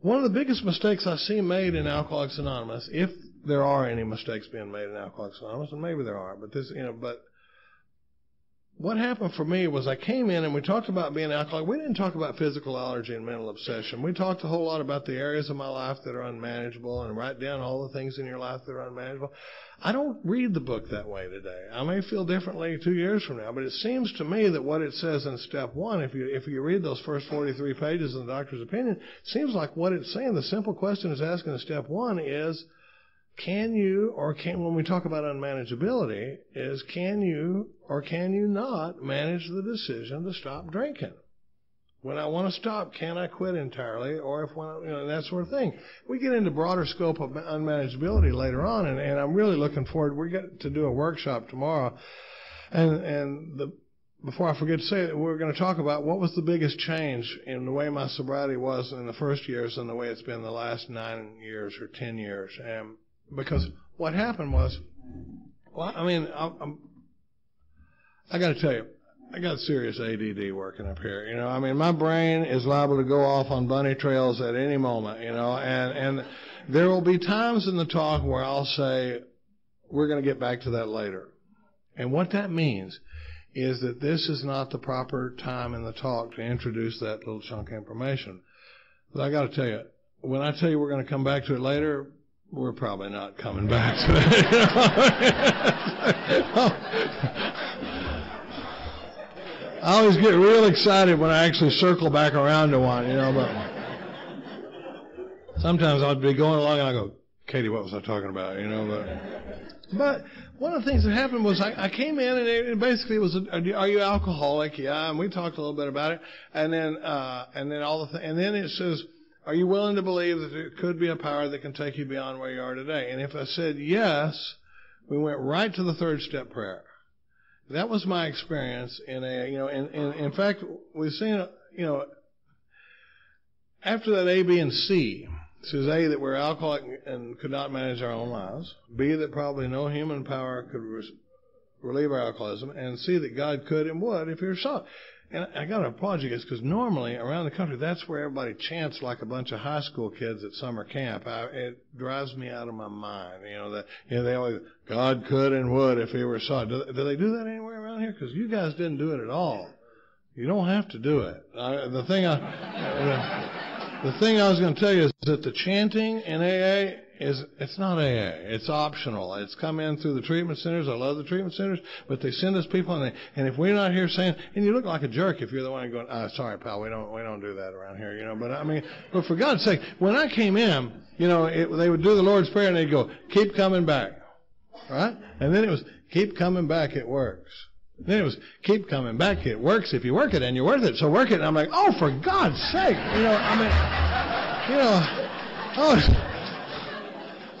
one of the biggest mistakes I see made in Alcoholics Anonymous, if there are any mistakes being made in Alcoholics Anonymous, and maybe there are, but this, you know, but what happened for me was I came in and we talked about being alcoholic. We didn't talk about physical allergy and mental obsession. We talked a whole lot about the areas of my life that are unmanageable and write down all the things in your life that are unmanageable. I don't read the book that way today. I may feel differently two years from now, but it seems to me that what it says in step one, if you if you read those first 43 pages in the doctor's opinion, seems like what it's saying. The simple question it's asking in step one is, can you or can when we talk about unmanageability is can you or can you not manage the decision to stop drinking when I want to stop, can I quit entirely, or if when I, you know that sort of thing. We get into broader scope of unmanageability later on, and, and I'm really looking forward. We get to do a workshop tomorrow, and and the before I forget to say it, we're going to talk about what was the biggest change in the way my sobriety was in the first years and the way it's been the last nine years or ten years. And because what happened was, well, I mean, I, I'm, I got to tell you, I got serious ADD working up here. You know, I mean, my brain is liable to go off on bunny trails at any moment. You know, and and there will be times in the talk where I'll say, "We're going to get back to that later," and what that means is that this is not the proper time in the talk to introduce that little chunk of information. But I got to tell you, when I tell you we're going to come back to it later, we're probably not coming back to it. I always get real excited when I actually circle back around to one, you know, but sometimes I'll be going along and I go, Katie, what was I talking about? You know, but but one of the things that happened was I, I came in and it, basically it was, a, are you alcoholic? Yeah, and we talked a little bit about it, and then uh, and then all the th- and then it says are you willing to believe that there could be a power that can take you beyond where you are today? And if I said yes, we went right to the third step prayer. That was my experience in a, you know, in, in, in fact, we've seen, you know, after that A, B, and C, says A, that we're alcoholic and could not manage our own lives. B, that probably no human power could relieve our alcoholism. And C, that God could and would if you're sought. And I got to guys because normally around the country, that's where everybody chants like a bunch of high school kids at summer camp. I, it drives me out of my mind. You know that you know they always God could and would if He were sought. Do, do they do that anywhere around here? Because you guys didn't do it at all. You don't have to do it. I, the thing I the, thing I was going to tell you is that the chanting in AA is it's not AA. It's optional. It's come in through the treatment centers. I love the treatment centers, but they send us people, and, they, and if we're not here saying, and you look like a jerk if you're the one going, oh, sorry, pal, we don't we don't do that around here, you know. But I mean, but for God's sake, when I came in, you know, it, they would do the Lord's prayer, and they'd go, keep coming back, right? And then it was, keep coming back. It works. Then it was, keep coming back. It works if you work it, and you're worth it. So work it. And I'm like, oh, for God's sake, you know. I mean, you know. Oh,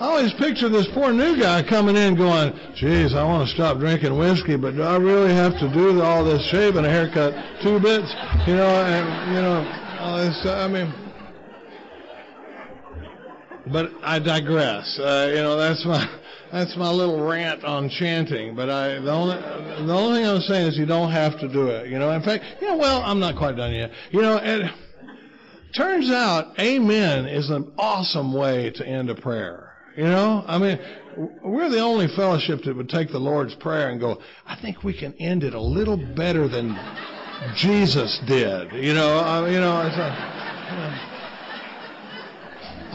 I always picture this poor new guy coming in going, geez, I want to stop drinking whiskey, but do I really have to do all this shave and a haircut, two bits, you know, and, you know, all this, I mean, but I digress. Uh, you know, that's my, that's my little rant on chanting. But I, the only, the only thing I'm saying is you don't have to do it. You know, in fact, you know, well, I'm not quite done yet. You know, it turns out amen is an awesome way to end a prayer. You know, I mean, we're the only fellowship that would take the Lord's Prayer and go, I think we can end it a little better than Jesus did. You know, I, you know, it's a,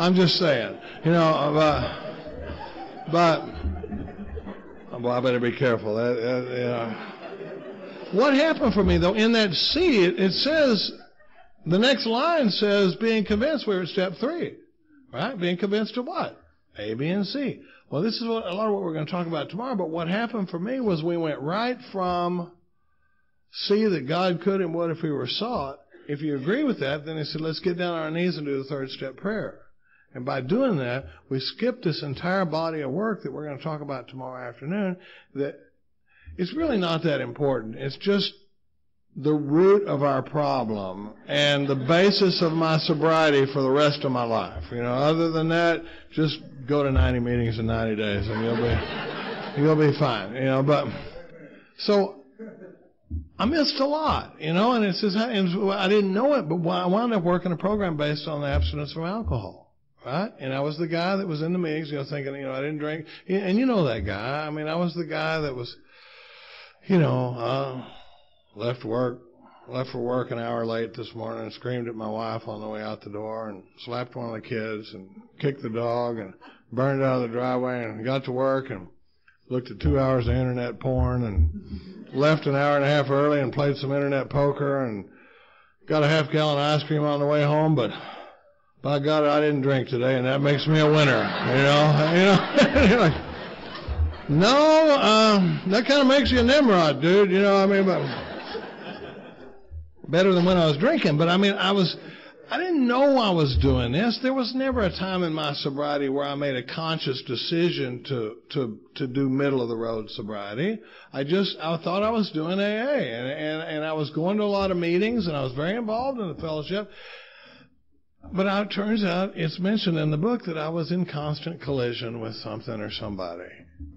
I'm just saying, you know, but, but well, I better be careful. That, that, know. What happened for me though in that C? It, it says the next line says being convinced. We're at step three, right? Being convinced of what? A, B, and C. Well, this is what, a lot of what we're going to talk about tomorrow, but what happened for me was we went right from see that God could and would if we were sought. If you agree with that, then he said, let's get down on our knees and do the third step prayer. And by doing that, we skip this entire body of work that we're going to talk about tomorrow afternoon that it's really not that important. It's just the root of our problem and the basis of my sobriety for the rest of my life. You know, other than that, just go to 90 meetings in 90 days and you'll be, you'll be fine. You know, but, so, I missed a lot, you know, and it says, and I didn't know it, but I wound up working a program based on the abstinence from alcohol. Right? And I was the guy that was in the meetings, you know, thinking, you know, I didn't drink. And you know that guy. I mean, I was the guy that was, you know, uh, left work, left for work an hour late this morning and screamed at my wife on the way out the door and slapped one of the kids and kicked the dog and burned out of the driveway and got to work and looked at two hours of internet porn and left an hour and a half early and played some internet poker and got a half gallon of ice cream on the way home, but by God, I didn't drink today, and that makes me a winner. You know, you know. no, um, that kind of makes you a Nimrod, dude. You know, I mean, but better than when I was drinking. But I mean, I was, I didn't know I was doing this. There was never a time in my sobriety where I made a conscious decision to to to do middle of the road sobriety. I just I thought I was doing AA, and and and I was going to a lot of meetings, and I was very involved in the fellowship. But it turns out it's mentioned in the book that I was in constant collision with something or somebody,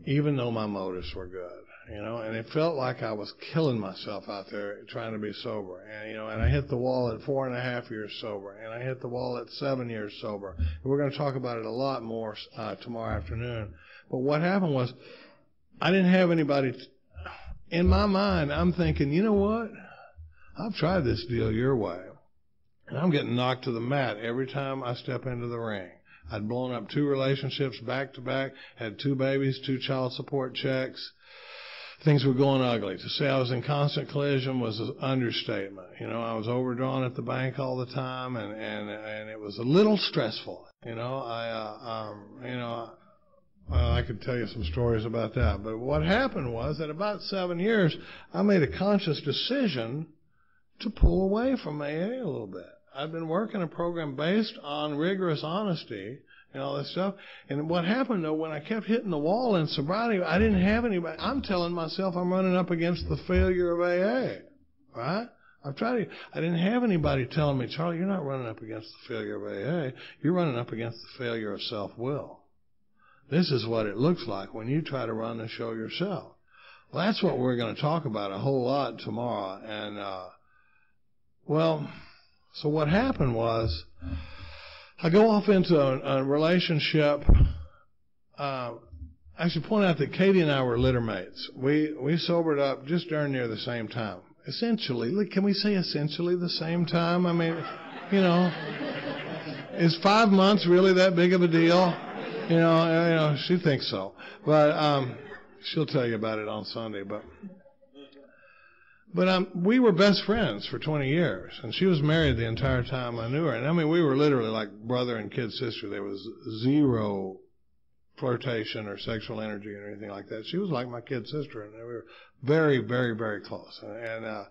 even though my motives were good you know, and it felt like I was killing myself out there trying to be sober. And, you know, and I hit the wall at four and a half years sober, and I hit the wall at seven years sober. And we're going to talk about it a lot more uh, tomorrow afternoon. But what happened was, I didn't have anybody. T- in my mind, I'm thinking, you know what? I've tried this deal your way, and I'm getting knocked to the mat every time I step into the ring. I'd blown up two relationships back to back, had two babies, two child support checks things were going ugly. To say I was in constant collision was an understatement. You know, I was overdrawn at the bank all the time, and and and it was a little stressful. You know, I uh, um, you know. Well, I could tell you some stories about that. But what happened was, at about seven years, I made a conscious decision to pull away from AA a little bit. I'd been working a program based on rigorous honesty, and all this stuff. And what happened though, when I kept hitting the wall in sobriety, I didn't have anybody. I'm telling myself I'm running up against the failure of AA, right? I've tried to, I didn't have anybody telling me, Charlie, you're not running up against the failure of AA. You're running up against the failure of self-will. This is what it looks like when you try to run the show yourself. Well, that's what we're going to talk about a whole lot tomorrow. And, uh, well, so what happened was, I go off into a, a relationship. Uh, I should point out that Katie and I were litter mates. We we sobered up just darn near the same time. Essentially, can we say essentially the same time? I mean, you know, is five months really that big of a deal? you know, you know, she thinks so, but um, she'll tell you about it on Sunday. But but um, we were best friends for 20 years, and she was married the entire time I knew her. And I mean, we were literally like brother and kid sister. There was zero flirtation or sexual energy or anything like that. She was like my kid sister, and we were very, very, very close. And uh,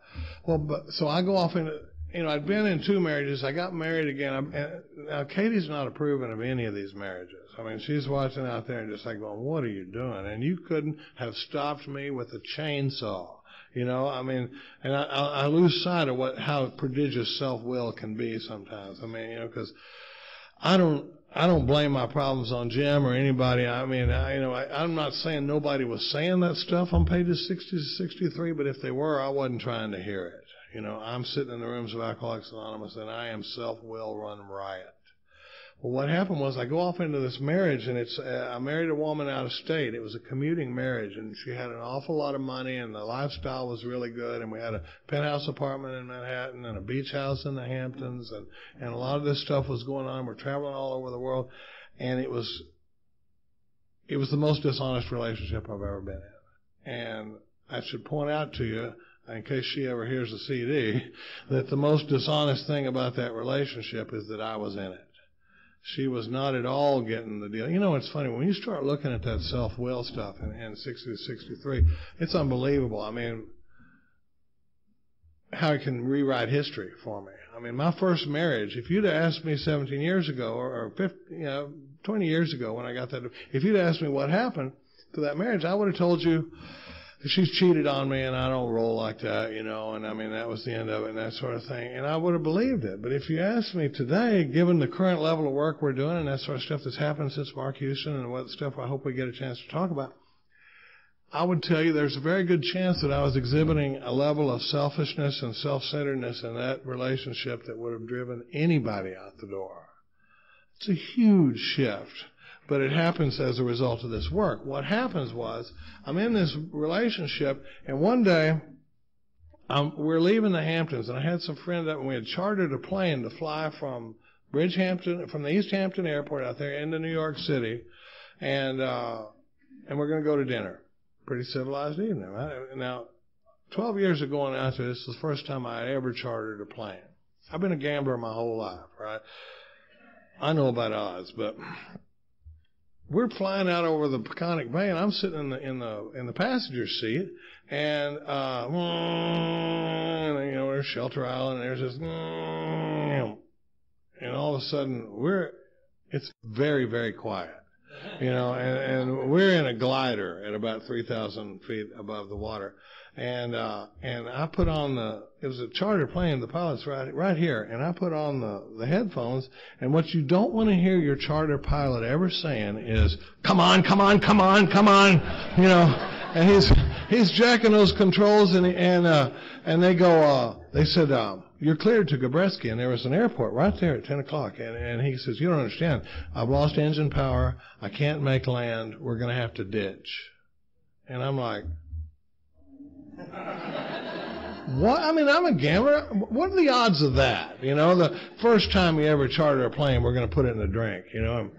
well, but so I go off into you know, I'd been in two marriages. I got married again. I'm, and now Katie's not approving of any of these marriages. I mean, she's watching out there and just like going, "What are you doing?" And you couldn't have stopped me with a chainsaw. You know, I mean, and I, I lose sight of what how prodigious self will can be sometimes. I mean, you know, because I don't I don't blame my problems on Jim or anybody. I mean, I, you know, I, I'm not saying nobody was saying that stuff on pages 60 to 63, but if they were, I wasn't trying to hear it. You know, I'm sitting in the rooms of Alcoholics Anonymous and I am self-will run riot. Well, what happened was I go off into this marriage, and it's uh, I married a woman out of state. It was a commuting marriage, and she had an awful lot of money, and the lifestyle was really good. And we had a penthouse apartment in Manhattan and a beach house in the Hamptons, and and a lot of this stuff was going on. We're traveling all over the world, and it was it was the most dishonest relationship I've ever been in. And I should point out to you in case she ever hears the CD, that the most dishonest thing about that relationship is that I was in it she was not at all getting the deal. You know, it's funny when you start looking at that self will stuff in, in 60 to 63, it's unbelievable. I mean, how it can rewrite history for me. I mean, my first marriage, if you'd asked me 17 years ago or, or 50, you know, 20 years ago when I got that, if you'd asked me what happened to that marriage, I would have told you she's cheated on me and I don't roll like that, you know, and I mean, that was the end of it and that sort of thing. And I would have believed it. But if you ask me today, given the current level of work we're doing and that sort of stuff that's happened since Mark Houston and what stuff I hope we get a chance to talk about, I would tell you there's a very good chance that I was exhibiting a level of selfishness and self-centeredness in that relationship that would have driven anybody out the door. It's a huge shift but it happens as a result of this work. What happens was, I'm in this relationship, and one day, um, we're leaving the Hamptons, and I had some friends up, and we had chartered a plane to fly from Bridgehampton, from the East Hampton Airport out there into New York City, and uh, and we're going to go to dinner. Pretty civilized evening, right? Now, 12 years ago going out there, this is the first time I ever chartered a plane. I've been a gambler my whole life, right? I know about odds, but we're flying out over the Peconic Bay, and I'm sitting in the in the in the passenger seat, and uh, you know, there's Shelter Island, and there's this, and all of a sudden we're it's very very quiet, you know, and and we're in a glider at about three thousand feet above the water, and uh, and I put on the it was a charter plane. The pilot's right right here, and I put on the the headphones. And what you don't want to hear your charter pilot ever saying is, "Come on, come on, come on, come on," you know. And he's he's jacking those controls, and and uh, and they go. Uh, they said. Um, you're cleared to Gabreski, and there was an airport right there at 10 o'clock. And, and he says, you don't understand. I've lost engine power. I can't make land. We're going to have to ditch. And I'm like, what? I mean, I'm a gambler. What are the odds of that? You know, the first time we ever charter a plane, we're going to put it in a drink. You know.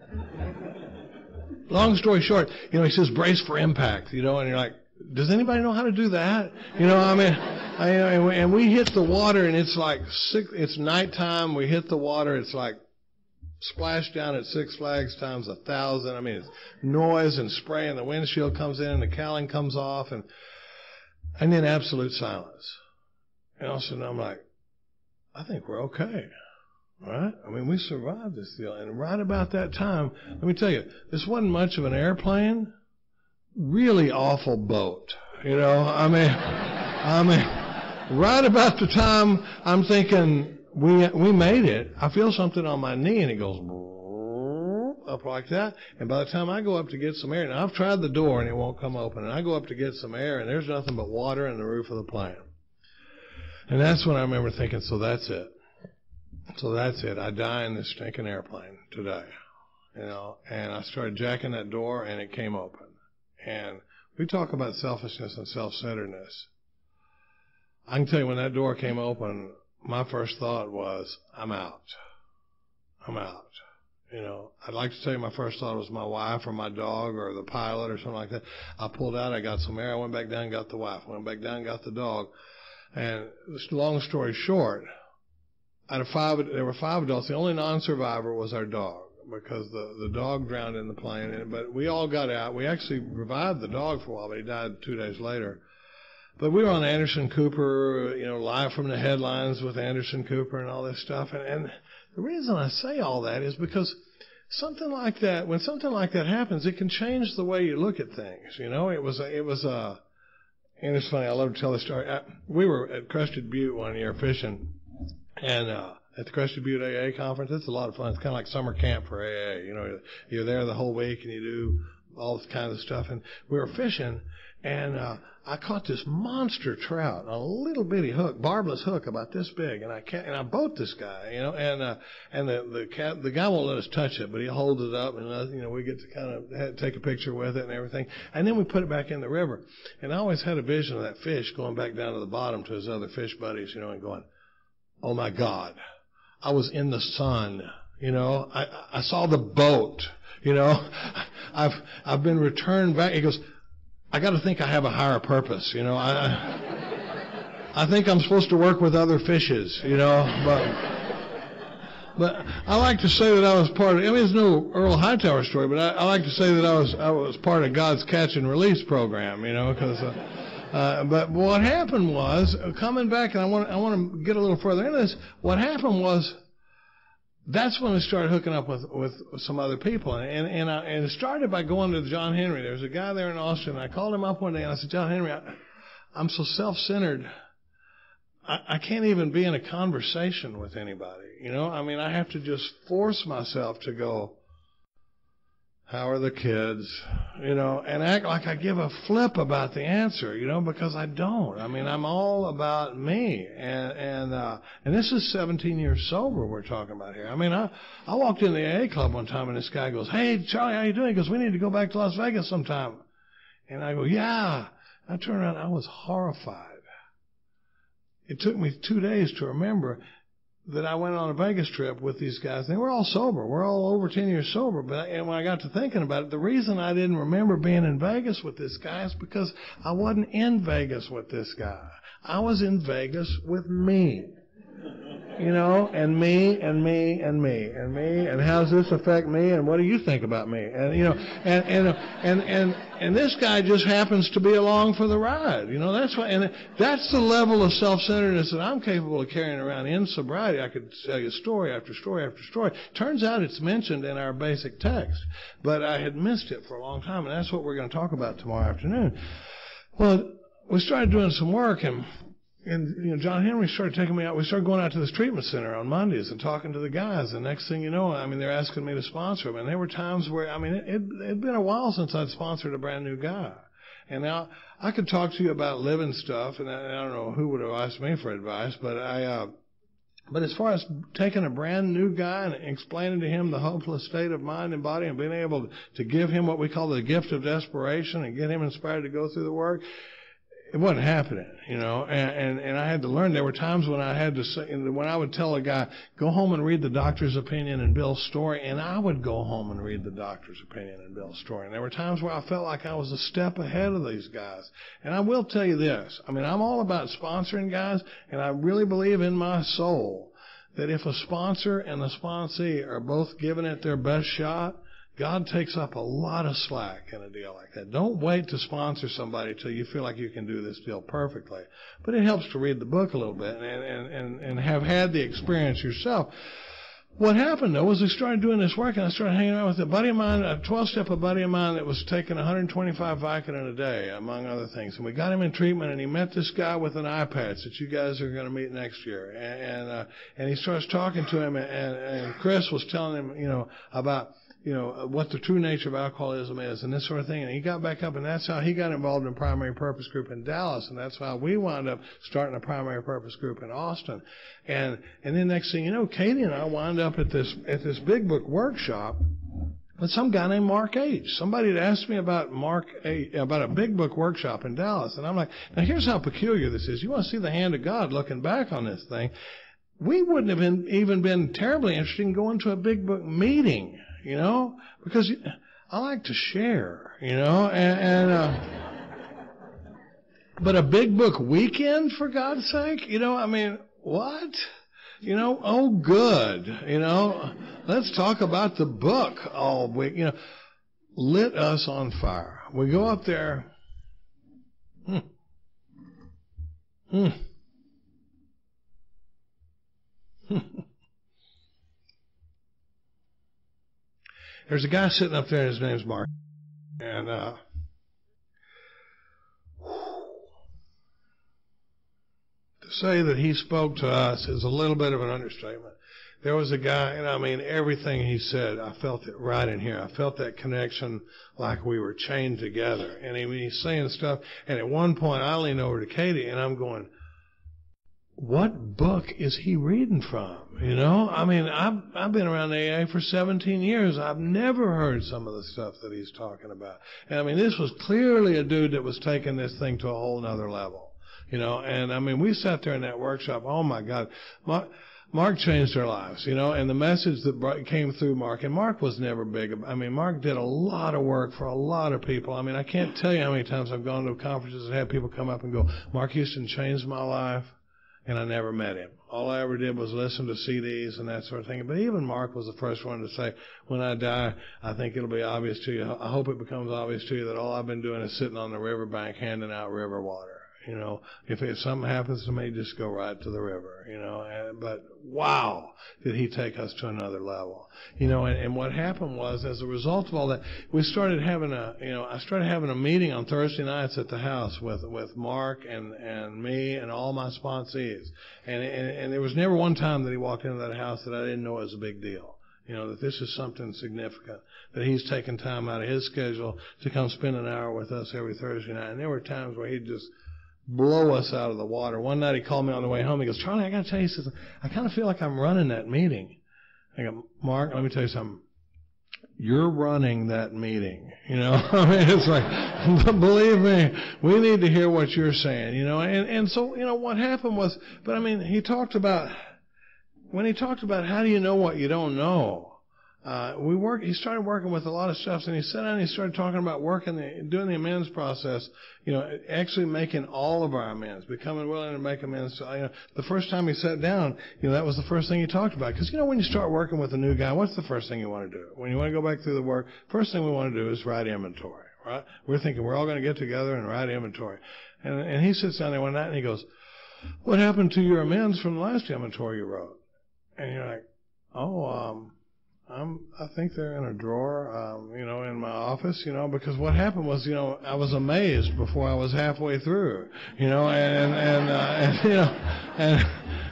Long story short, you know, he says brace for impact. You know, and you're like, does anybody know how to do that? You know, I mean, I, and we hit the water, and it's like six. It's nighttime. We hit the water. It's like splash down at Six Flags times a thousand. I mean, it's noise and spray, and the windshield comes in, and the cowling comes off, and and then absolute silence. And all of a sudden I'm like, I think we're okay. Right? I mean, we survived this deal. And right about that time, let me tell you, this wasn't much of an airplane. Really awful boat. You know, I mean, I mean, right about the time I'm thinking we we made it, I feel something on my knee and it goes up like that. And by the time I go up to get some air, and I've tried the door and it won't come open, and I go up to get some air and there's nothing but water in the roof of the plane. And that's when I remember thinking, so that's it. So that's it. I die in this stinking airplane today. You know, and I started jacking that door and it came open. And we talk about selfishness and self-centeredness. I can tell you when that door came open, my first thought was, I'm out. I'm out. You know, I'd like to tell you my first thought was my wife or my dog or the pilot or something like that. I pulled out, I got some air, I went back down, got the wife, went back down, got the dog. And long story short, out of five, there were five adults. The only non-survivor was our dog because the the dog drowned in the plane. But we all got out. We actually revived the dog for a while, but he died two days later. But we were on Anderson Cooper, you know, live from the headlines with Anderson Cooper and all this stuff. And, and the reason I say all that is because something like that, when something like that happens, it can change the way you look at things. You know, it was a, it was a, and it's funny. I love to tell the story. I, we were at Crested Butte one year fishing, and uh, at the Crested Butte AA conference, it's a lot of fun. It's kind of like summer camp for AA. You know, you're there the whole week and you do all this kind of stuff. And we were fishing, and uh, I caught this monster trout a little bitty hook, barbless hook about this big, and I can't, and I boat this guy, you know, and uh, and the the cat the guy won't let us touch it, but he holds it up, and uh, you know we get to kind of take a picture with it and everything, and then we put it back in the river, and I always had a vision of that fish going back down to the bottom to his other fish buddies, you know, and going, oh my God, I was in the sun, you know, I I saw the boat, you know, I've I've been returned back. He goes I got to think I have a higher purpose. You know, I I think I'm supposed to work with other fishes. You know, but. But I like to say that I was part of. I mean, it's no Earl Hightower story, but I, I like to say that I was I was part of God's catch and release program. You know, because. Uh, uh, but what happened was coming back, and I want I want to get a little further into this. What happened was that's when I started hooking up with with some other people, and and I, and it started by going to John Henry. There was a guy there in Austin. I called him up one day and I said, John Henry, I, I'm so self-centered. I, I can't even be in a conversation with anybody. You know, I mean, I have to just force myself to go how are the kids? You know, and act like I give a flip about the answer, you know, because I don't. I mean, I'm all about me. And, and, uh, and this is 17 years sober we're talking about here. I mean, I, I walked in the AA club one time and this guy goes, Hey, Charlie, how you doing? He goes, we need to go back to Las Vegas sometime. And I go, yeah. I turned around, I was horrified. It took me two days to remember that I went on a Vegas trip with these guys. They were all sober. We're all over 10 years sober. But and when I got to thinking about it, the reason I didn't remember being in Vegas with this guy is because I wasn't in Vegas with this guy. I was in Vegas with me you know, and me and me and me and me and how does this affect me and what do you think about me and you know and and and and and this guy just happens to be along for the ride, you know. That's why and that's the level of self-centeredness that I'm capable of carrying around in sobriety. I could tell you story after story after story. Turns out it's mentioned in our basic text, but I had missed it for a long time, and that's what we're going to talk about tomorrow afternoon. Well, we started doing some work and and you know, John Henry started taking me out. We started going out to this treatment center on Mondays and talking to the guys. And next thing you know, I mean, they're asking me to sponsor them. And there were times where, I mean, it it had been a while since I'd sponsored a brand new guy. And now I could talk to you about living stuff, and I, I don't know who would have asked me for advice, but I. uh but as far as taking a brand new guy and explaining to him the hopeless state of mind and body and being able to give him what we call the gift of desperation and get him inspired to go through the work, it wasn't happening, you know, and, and, and I had to learn. There were times when I had to say, when I would tell a guy, go home and read the doctor's opinion and Bill's story, and I would go home and read the doctor's opinion and Bill's story. And there were times where I felt like I was a step ahead of these guys. And I will tell you this, I mean, I'm all about sponsoring guys, and I really believe in my soul that if a sponsor and the sponsee are both giving it their best shot, God takes up a lot of slack in a deal like that. Don't wait to sponsor somebody till you feel like you can do this deal perfectly. But it helps to read the book a little bit and, and, and, and have had the experience yourself. What happened though was we started doing this work and I started hanging out with a buddy of mine, a 12 step a buddy of mine that was taking 125 Vicodin a day, among other things. And we got him in treatment and he met this guy with an eye patch that you guys are going to meet next year. And, and, uh, and he starts talking to him and, and, and Chris was telling him, you know, about you know, uh, what the true nature of alcoholism is and this sort of thing. And he got back up and that's how he got involved in primary purpose group in Dallas. And that's how we wound up starting a primary purpose group in Austin. And, and then next thing you know, Katie and I wound up at this, at this big book workshop with some guy named Mark H. Somebody had asked me about Mark A, about a big book workshop in Dallas. And I'm like, now here's how peculiar this is. You want to see the hand of God looking back on this thing we wouldn't have been, even been terribly interested in going to a big book meeting, you know, because I like to share, you know, and, and uh, but a big book weekend for God's sake, you know, I mean, what? You know, oh good, you know, let's talk about the book all week, you know, lit us on fire. We go up there. Hmm. Hmm. There's a guy sitting up there, his name's Mark. And, uh, to say that he spoke to us is a little bit of an understatement. There was a guy, and I mean, everything he said, I felt it right in here. I felt that connection like we were chained together. And he, he's saying stuff, and at one point I lean over to Katie and I'm going, what book is he reading from? You know, I mean, I've I've been around AA for 17 years. I've never heard some of the stuff that he's talking about. And I mean, this was clearly a dude that was taking this thing to a whole nother level. You know, and I mean, we sat there in that workshop. Oh my God, Mark, Mark changed our lives. You know, and the message that came through Mark, and Mark was never big. I mean, Mark did a lot of work for a lot of people. I mean, I can't tell you how many times I've gone to conferences and had people come up and go, Mark Houston changed my life and I never met him. All I ever did was listen to CDs and that sort of thing. But even Mark was the first one to say, when I die, I think it'll be obvious to you. I hope it becomes obvious to you that all I've been doing is sitting on the riverbank handing out river water. You know, if, if something happens to me, just go right to the river, you know. And, but wow, did he take us to another level. You know, and, and what happened was, as a result of all that, we started having a, you know, I started having a meeting on Thursday nights at the house with, with Mark and, and me and all my sponsees. And, and, and there was never one time that he walked into that house that I didn't know it was a big deal you know, that this is something significant, that he's taking time out of his schedule to come spend an hour with us every Thursday night. And there were times where he'd just blow us out of the water. One night he called me on the way home. He goes, Charlie, I got to tell you, something. I kind of feel like I'm running that meeting. I go, Mark, let me tell you something. You're running that meeting. You know, I mean, it's like, believe me, we need to hear what you're saying, you know, and, and so, you know, what happened was, but I mean, he talked about, when he talked about how do you know what you don't know, uh, we work. He started working with a lot of stuff, and he sat down and he started talking about working, the, doing the amends process. You know, actually making all of our amends, becoming willing to make amends. To, you know, the first time he sat down, you know, that was the first thing he talked about. Because you know, when you start working with a new guy, what's the first thing you want to do? When you want to go back through the work, first thing we want to do is write inventory. Right? We're thinking we're all going to get together and write inventory. And and he sits down there one night and he goes, "What happened to your amends from the last inventory you wrote?" And you're like, "Oh, um." I'm, I think they're in a drawer, um, you know, in my office, you know, because what happened was, you know, I was amazed before I was halfway through, you know, and, and, uh, and, you know, and,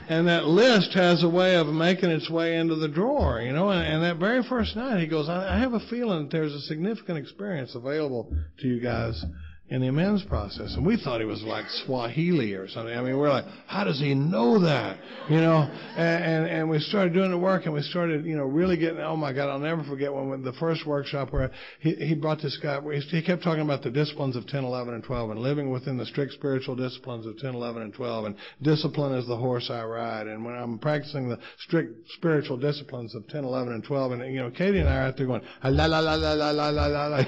and that list has a way of making its way into the drawer, you know, and, and that very first night he goes, I, I have a feeling that there's a significant experience available to you guys in the amends process. And we thought he was like Swahili or something. I mean, we're like, how does he know that? You know, and, and, and we started doing the work and we started, you know, really getting, oh my God, I'll never forget when, when the first workshop where he, he brought this guy, he kept talking about the disciplines of 10, 11, and 12 and living within the strict spiritual disciplines of 10, 11, and 12 and discipline is the horse I ride. And when I'm practicing the strict spiritual disciplines of 10, 11, and 12 and, you know, Katie and I are out there going, la la la la la la la la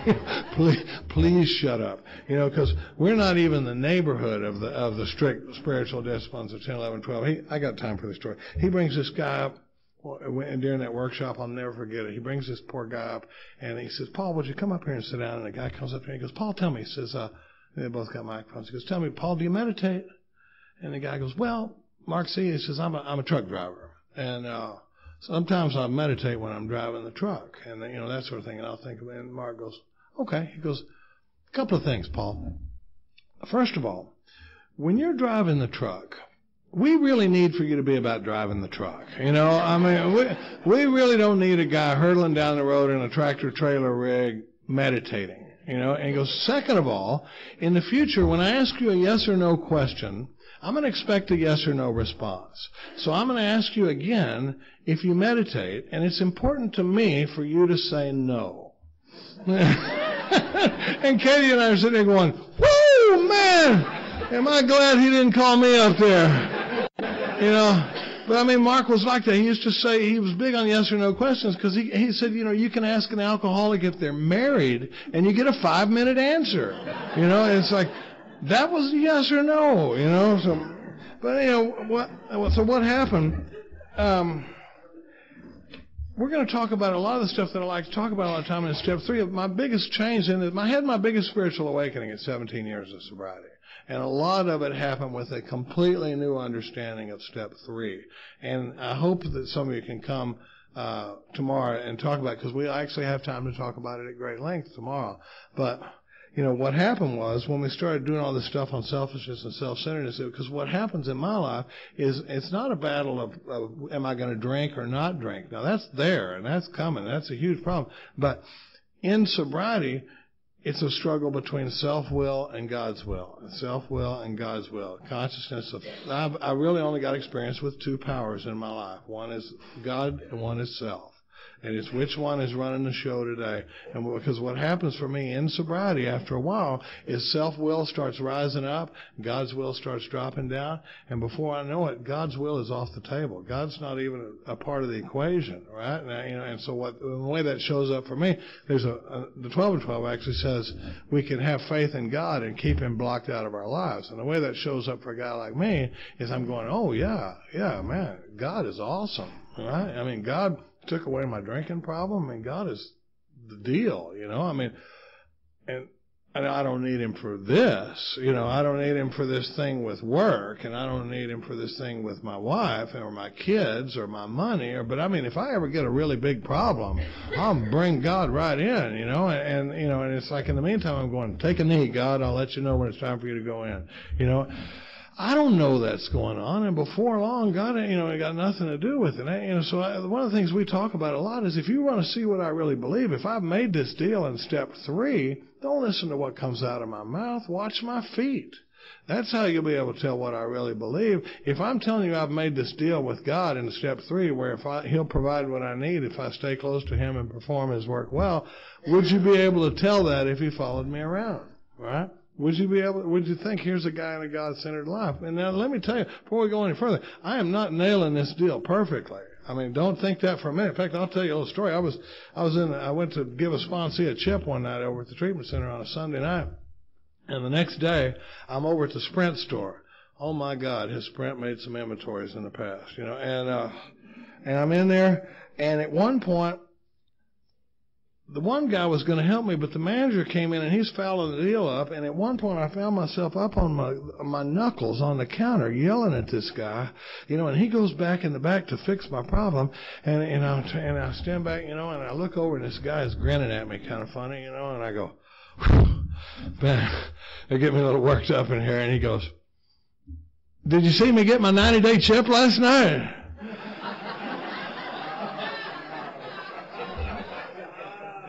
please, please shut up you know, because we're not even the neighborhood of the of the strict spiritual disciplines of 10, 11, 12. He, I got time for the story. He brings this guy up and during that workshop, I'll never forget it. He brings this poor guy up and he says, Paul, would you come up here and sit down? And the guy comes up here and he goes, Paul, tell me. He says, uh, they both got microphones. He goes, tell me, Paul, do you meditate? And the guy goes, well, Mark C. He says, I'm a, I'm a truck driver. And, uh, sometimes I meditate when I'm driving the truck and, you know, that sort of thing. And I'll think of it. And Mark goes, okay. He goes, a couple of things, Paul. First of all, when you're driving the truck, we really need for you to be about driving the truck. You know, I mean, we, we really don't need a guy hurtling down the road in a tractor trailer rig meditating. You know, and he goes, second of all, in the future, when I ask you a yes or no question, I'm going to expect a yes or no response. So I'm going to ask you again if you meditate, and it's important to me for you to say no. and Katie and I are sitting there going, Woo, man! Am I glad he didn't call me up there? You know, But I mean, Mark was like that. He used to say he was big on yes or no questions because he he said, you know, you can ask an alcoholic if they're married and you get a five minute answer. You know, it's like that was yes or no. You know, so but you know what? So what happened? Um, we're going to talk about a lot of the stuff that I like to talk about all the time in step three. My biggest change in it, I had my biggest spiritual awakening at 17 years of sobriety. And a lot of it happened with a completely new understanding of step three. And I hope that some of you can come uh, tomorrow and talk about it because we actually have time to talk about it at great length tomorrow. But you know, what happened was when we started doing all this stuff on selfishness and self-centeredness, because what happens in my life is it's not a battle of, of am I going to drink or not drink. Now that's there and that's coming. That's a huge problem. But in sobriety, it's a struggle between self-will and God's will. Self-will and God's will. Consciousness of, I've, I really only got experience with two powers in my life. One is God and one is self and it's which one is running the show today. And because what happens for me in sobriety after a while is self will starts rising up, God's will starts dropping down, and before I know it, God's will is off the table. God's not even a, a part of the equation, right? And, you know, and so what the way that shows up for me, there's a, a the 12 and 12 actually says we can have faith in God and keep Him blocked out of our lives. And the way that shows up for a guy like me is I'm going, oh yeah, yeah, man, God is awesome, right? I mean, God took away my drinking problem. I mean, God is the deal, you know. I mean, and and I don't need him for this, you know. I don't need him for this thing with work, and I don't need him for this thing with my wife or my kids or my money. Or, but I mean, if I ever get a really big problem, I'll bring God right in, you know. And, and you know, and it's like in the meantime, I'm going, take a knee, God. I'll let you know when it's time for you to go in, you know. I don't know that's going on, and before long, God, you know, it got nothing to do with it. You know, so I, one of the things we talk about a lot is if you want to see what I really believe, if I've made this deal in step three, don't listen to what comes out of my mouth. Watch my feet. That's how you'll be able to tell what I really believe. If I'm telling you I've made this deal with God in step three, where if I, He'll provide what I need if I stay close to Him and perform His work well, would you be able to tell that if you followed me around? Right? Would you be able? Would you think here's a guy in a God-centered life? And now let me tell you, before we go any further, I am not nailing this deal perfectly. I mean, don't think that for a minute. In fact, I'll tell you a little story. I was, I was in, I went to give a sponsee a chip one night over at the treatment center on a Sunday night, and the next day I'm over at the Sprint store. Oh my God, his Sprint made some inventories in the past, you know, and uh, and I'm in there, and at one point the one guy was going to help me, but the manager came in and he's fouling the deal up. And at one point, I found myself up on my my knuckles on the counter, yelling at this guy, you know. And he goes back in the back to fix my problem, and and I and I stand back, you know, and I look over and this guy is grinning at me, kind of funny, you know. And I go, man, they get me a little worked up in here. And he goes, "Did you see me get my 90 day chip last night?"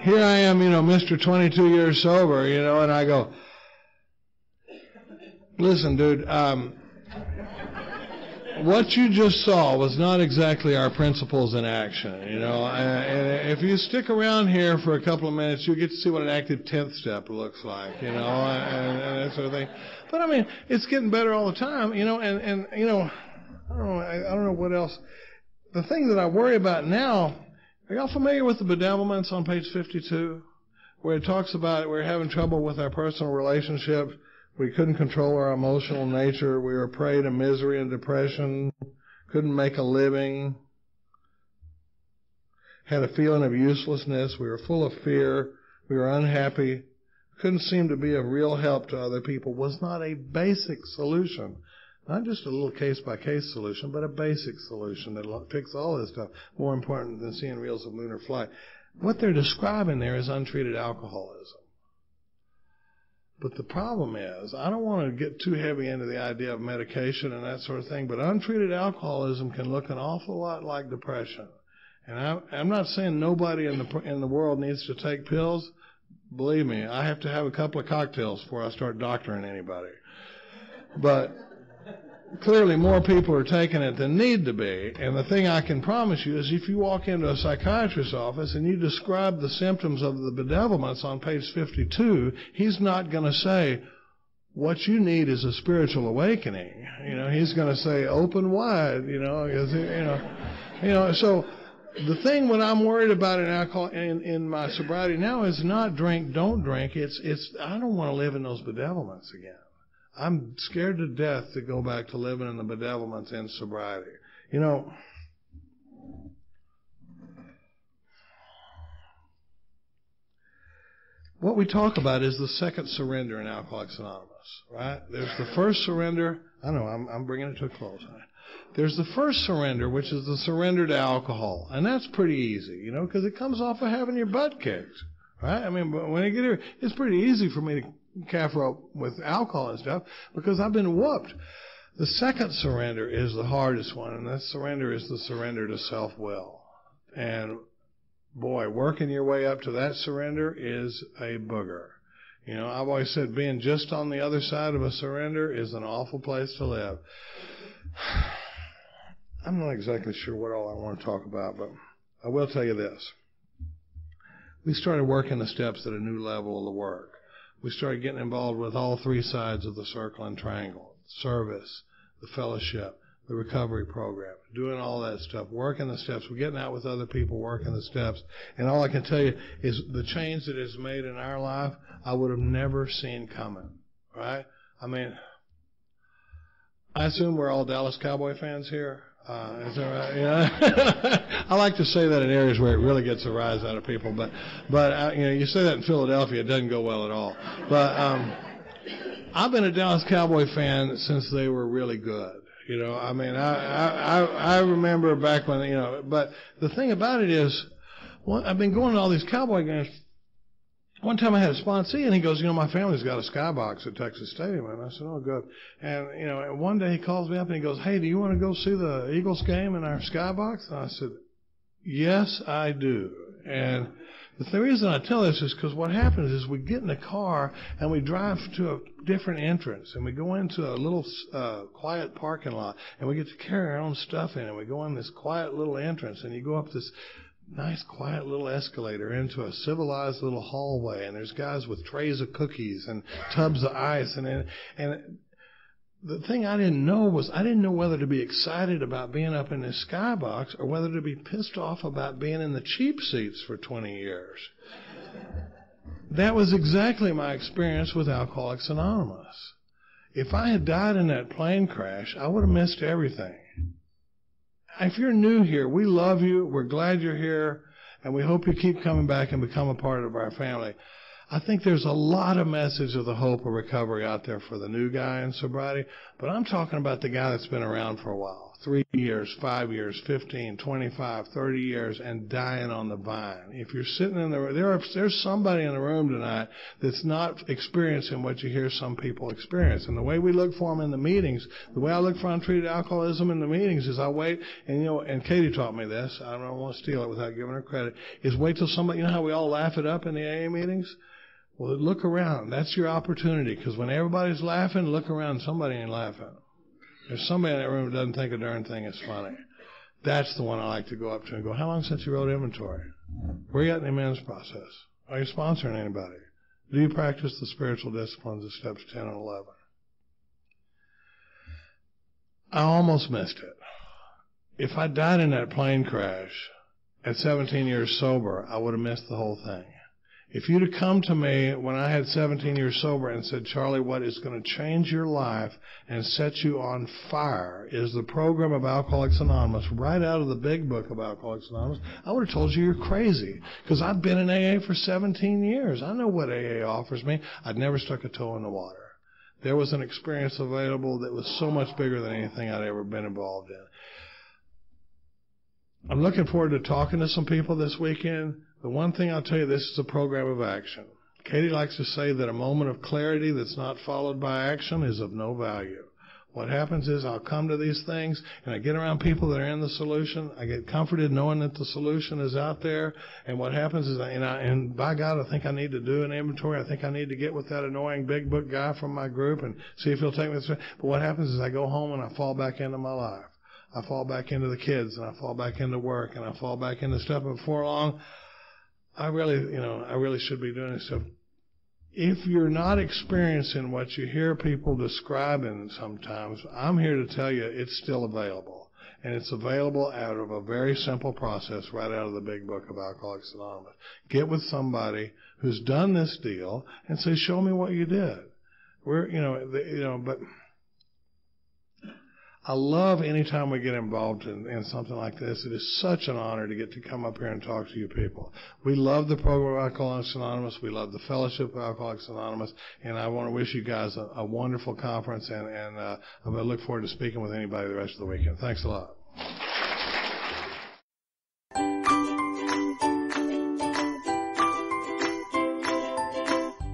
Here I am, you know, Mr. 22 years sober, you know, and I go, listen, dude, um, what you just saw was not exactly our principles in action, you know. And if you stick around here for a couple of minutes, you'll get to see what an active tenth step looks like, you know, and, and that sort of thing. But I mean, it's getting better all the time, you know. And and you know, I don't know, I, I don't know what else. The thing that I worry about now are y'all familiar with the bedevilments on page 52? Where it talks about we're having trouble with our personal relationships. We couldn't control our emotional nature. We were prey to misery and depression. Couldn't make a living. Had a feeling of uselessness. We were full of fear. We were unhappy. Couldn't seem to be of real help to other people. Was not a basic solution not just a little case by case solution, but a basic solution that fix all this stuff. More important than seeing reels of lunar flight. What they're describing there is untreated alcoholism. But the problem is, I don't want to get too heavy into the idea of medication and that sort of thing, but untreated alcoholism can look an awful lot like depression. And I, I'm not saying nobody in the in the world needs to take pills. Believe me, I have to have a couple of cocktails before I start doctoring anybody. But clearly more people are taking it than need to be. And the thing I can promise you is if you walk into a psychiatrist's office and you describe the symptoms of the bedevilments on page 52, he's not going to say, what you need is a spiritual awakening. You know, he's going to say, open wide, you know, you know, you know, so the thing what I'm worried about in alcohol in, in my sobriety now is not drink, don't drink. It's it's I don't want to live in those bedevilments again. I'm scared to death to go back to living in the bedevilments in sobriety. You know, what we talk about is the second surrender in Alcoholics Anonymous, right? There's the first surrender. I know I'm, I'm bringing it to a close. There's the first surrender, which is the surrender to alcohol, and that's pretty easy, you know, because it comes off of having your butt kicked, right? I mean, when I get here, it's pretty easy for me to calf up with alcohol and stuff because I've been whooped. The second surrender is the hardest one, and that surrender is the surrender to self-will. And boy, working your way up to that surrender is a booger. You know, I've always said being just on the other side of a surrender is an awful place to live. I'm not exactly sure what all I want to talk about, but I will tell you this. We started working the steps at a new level of the work. We started getting involved with all three sides of the circle and triangle service, the fellowship, the recovery program, doing all that stuff, working the steps. We're getting out with other people, working the steps. And all I can tell you is the change that is made in our life, I would have never seen coming. Right? I mean, I assume we're all Dallas Cowboy fans here. Uh, is that right? Yeah. I like to say that in areas where it really gets a rise out of people, but but uh, you know you say that in Philadelphia, it doesn't go well at all. But um, I've been a Dallas Cowboy fan since they were really good. You know, I mean, I, I, I remember back when, you know, but the thing about it is, well, I've been going to all these cowboy games. One time I had a sponsee and he goes, you know, my family's got a skybox at Texas Stadium. And I said, oh, good. And, you know, one day he calls me up and he goes, hey, do you want to go see the Eagles game in our skybox? And I said, yes, I do. And, the reason I tell this is because what happens is we get in the car and we drive to a different entrance and we go into a little uh, quiet parking lot and we get to carry our own stuff in and we go in this quiet little entrance and you go up this nice quiet little escalator into a civilized little hallway and there's guys with trays of cookies and tubs of ice and and the thing I didn't know was I didn't know whether to be excited about being up in this skybox or whether to be pissed off about being in the cheap seats for 20 years. That was exactly my experience with Alcoholics Anonymous. If I had died in that plane crash, I would have missed everything. If you're new here, we love you. We're glad you're here. And we hope you keep coming back and become a part of our family. I think there's a lot of message of the hope of recovery out there for the new guy in sobriety, but I'm talking about the guy that's been around for a while. Three years, five years, 15, 25, 30 years, and dying on the vine. If you're sitting in the, there are, there's somebody in the room tonight that's not experiencing what you hear some people experience. And the way we look for them in the meetings, the way I look for untreated alcoholism in the meetings is I wait, and you know, and Katie taught me this, I don't want to steal it without giving her credit, is wait till somebody, you know how we all laugh it up in the AA meetings? Well, look around. That's your opportunity because when everybody's laughing, look around. Somebody ain't laughing. There's somebody in that room who doesn't think a darn thing is funny. That's the one I like to go up to and go, How long since you wrote inventory? Where are you at in the amends process? Are you sponsoring anybody? Do you practice the spiritual disciplines of steps 10 and 11? I almost missed it. If I died in that plane crash at 17 years sober, I would have missed the whole thing. If you'd have come to me when I had 17 years sober and said, Charlie, what is going to change your life and set you on fire is the program of Alcoholics Anonymous, right out of the big book of Alcoholics Anonymous, I would have told you you're crazy. Because I've been in AA for 17 years. I know what AA offers me. I'd never stuck a toe in the water. There was an experience available that was so much bigger than anything I'd ever been involved in. I'm looking forward to talking to some people this weekend the one thing I'll tell you, this is a program of action. Katie likes to say that a moment of clarity that's not followed by action is of no value. What happens is I'll come to these things and I get around people that are in the solution. I get comforted knowing that the solution is out there. And what happens is, I, and, I, and by God, I think I need to do an inventory. I think I need to get with that annoying big book guy from my group and see if he'll take me. But what happens is I go home and I fall back into my life. I fall back into the kids and I fall back into work and I fall back into stuff. And before long, I really, you know, I really should be doing this. So if you're not experiencing what you hear people describing sometimes, I'm here to tell you it's still available. And it's available out of a very simple process right out of the big book of Alcoholics Anonymous. Get with somebody who's done this deal and say, show me what you did. We're, you know, the, you know, but I love anytime we get involved in, in, something like this. It is such an honor to get to come up here and talk to you people. We love the program of Alcoholics Anonymous. We love the fellowship of Alcoholics Anonymous. And I want to wish you guys a, a wonderful conference. And, and uh, I look forward to speaking with anybody the rest of the weekend. Thanks a lot.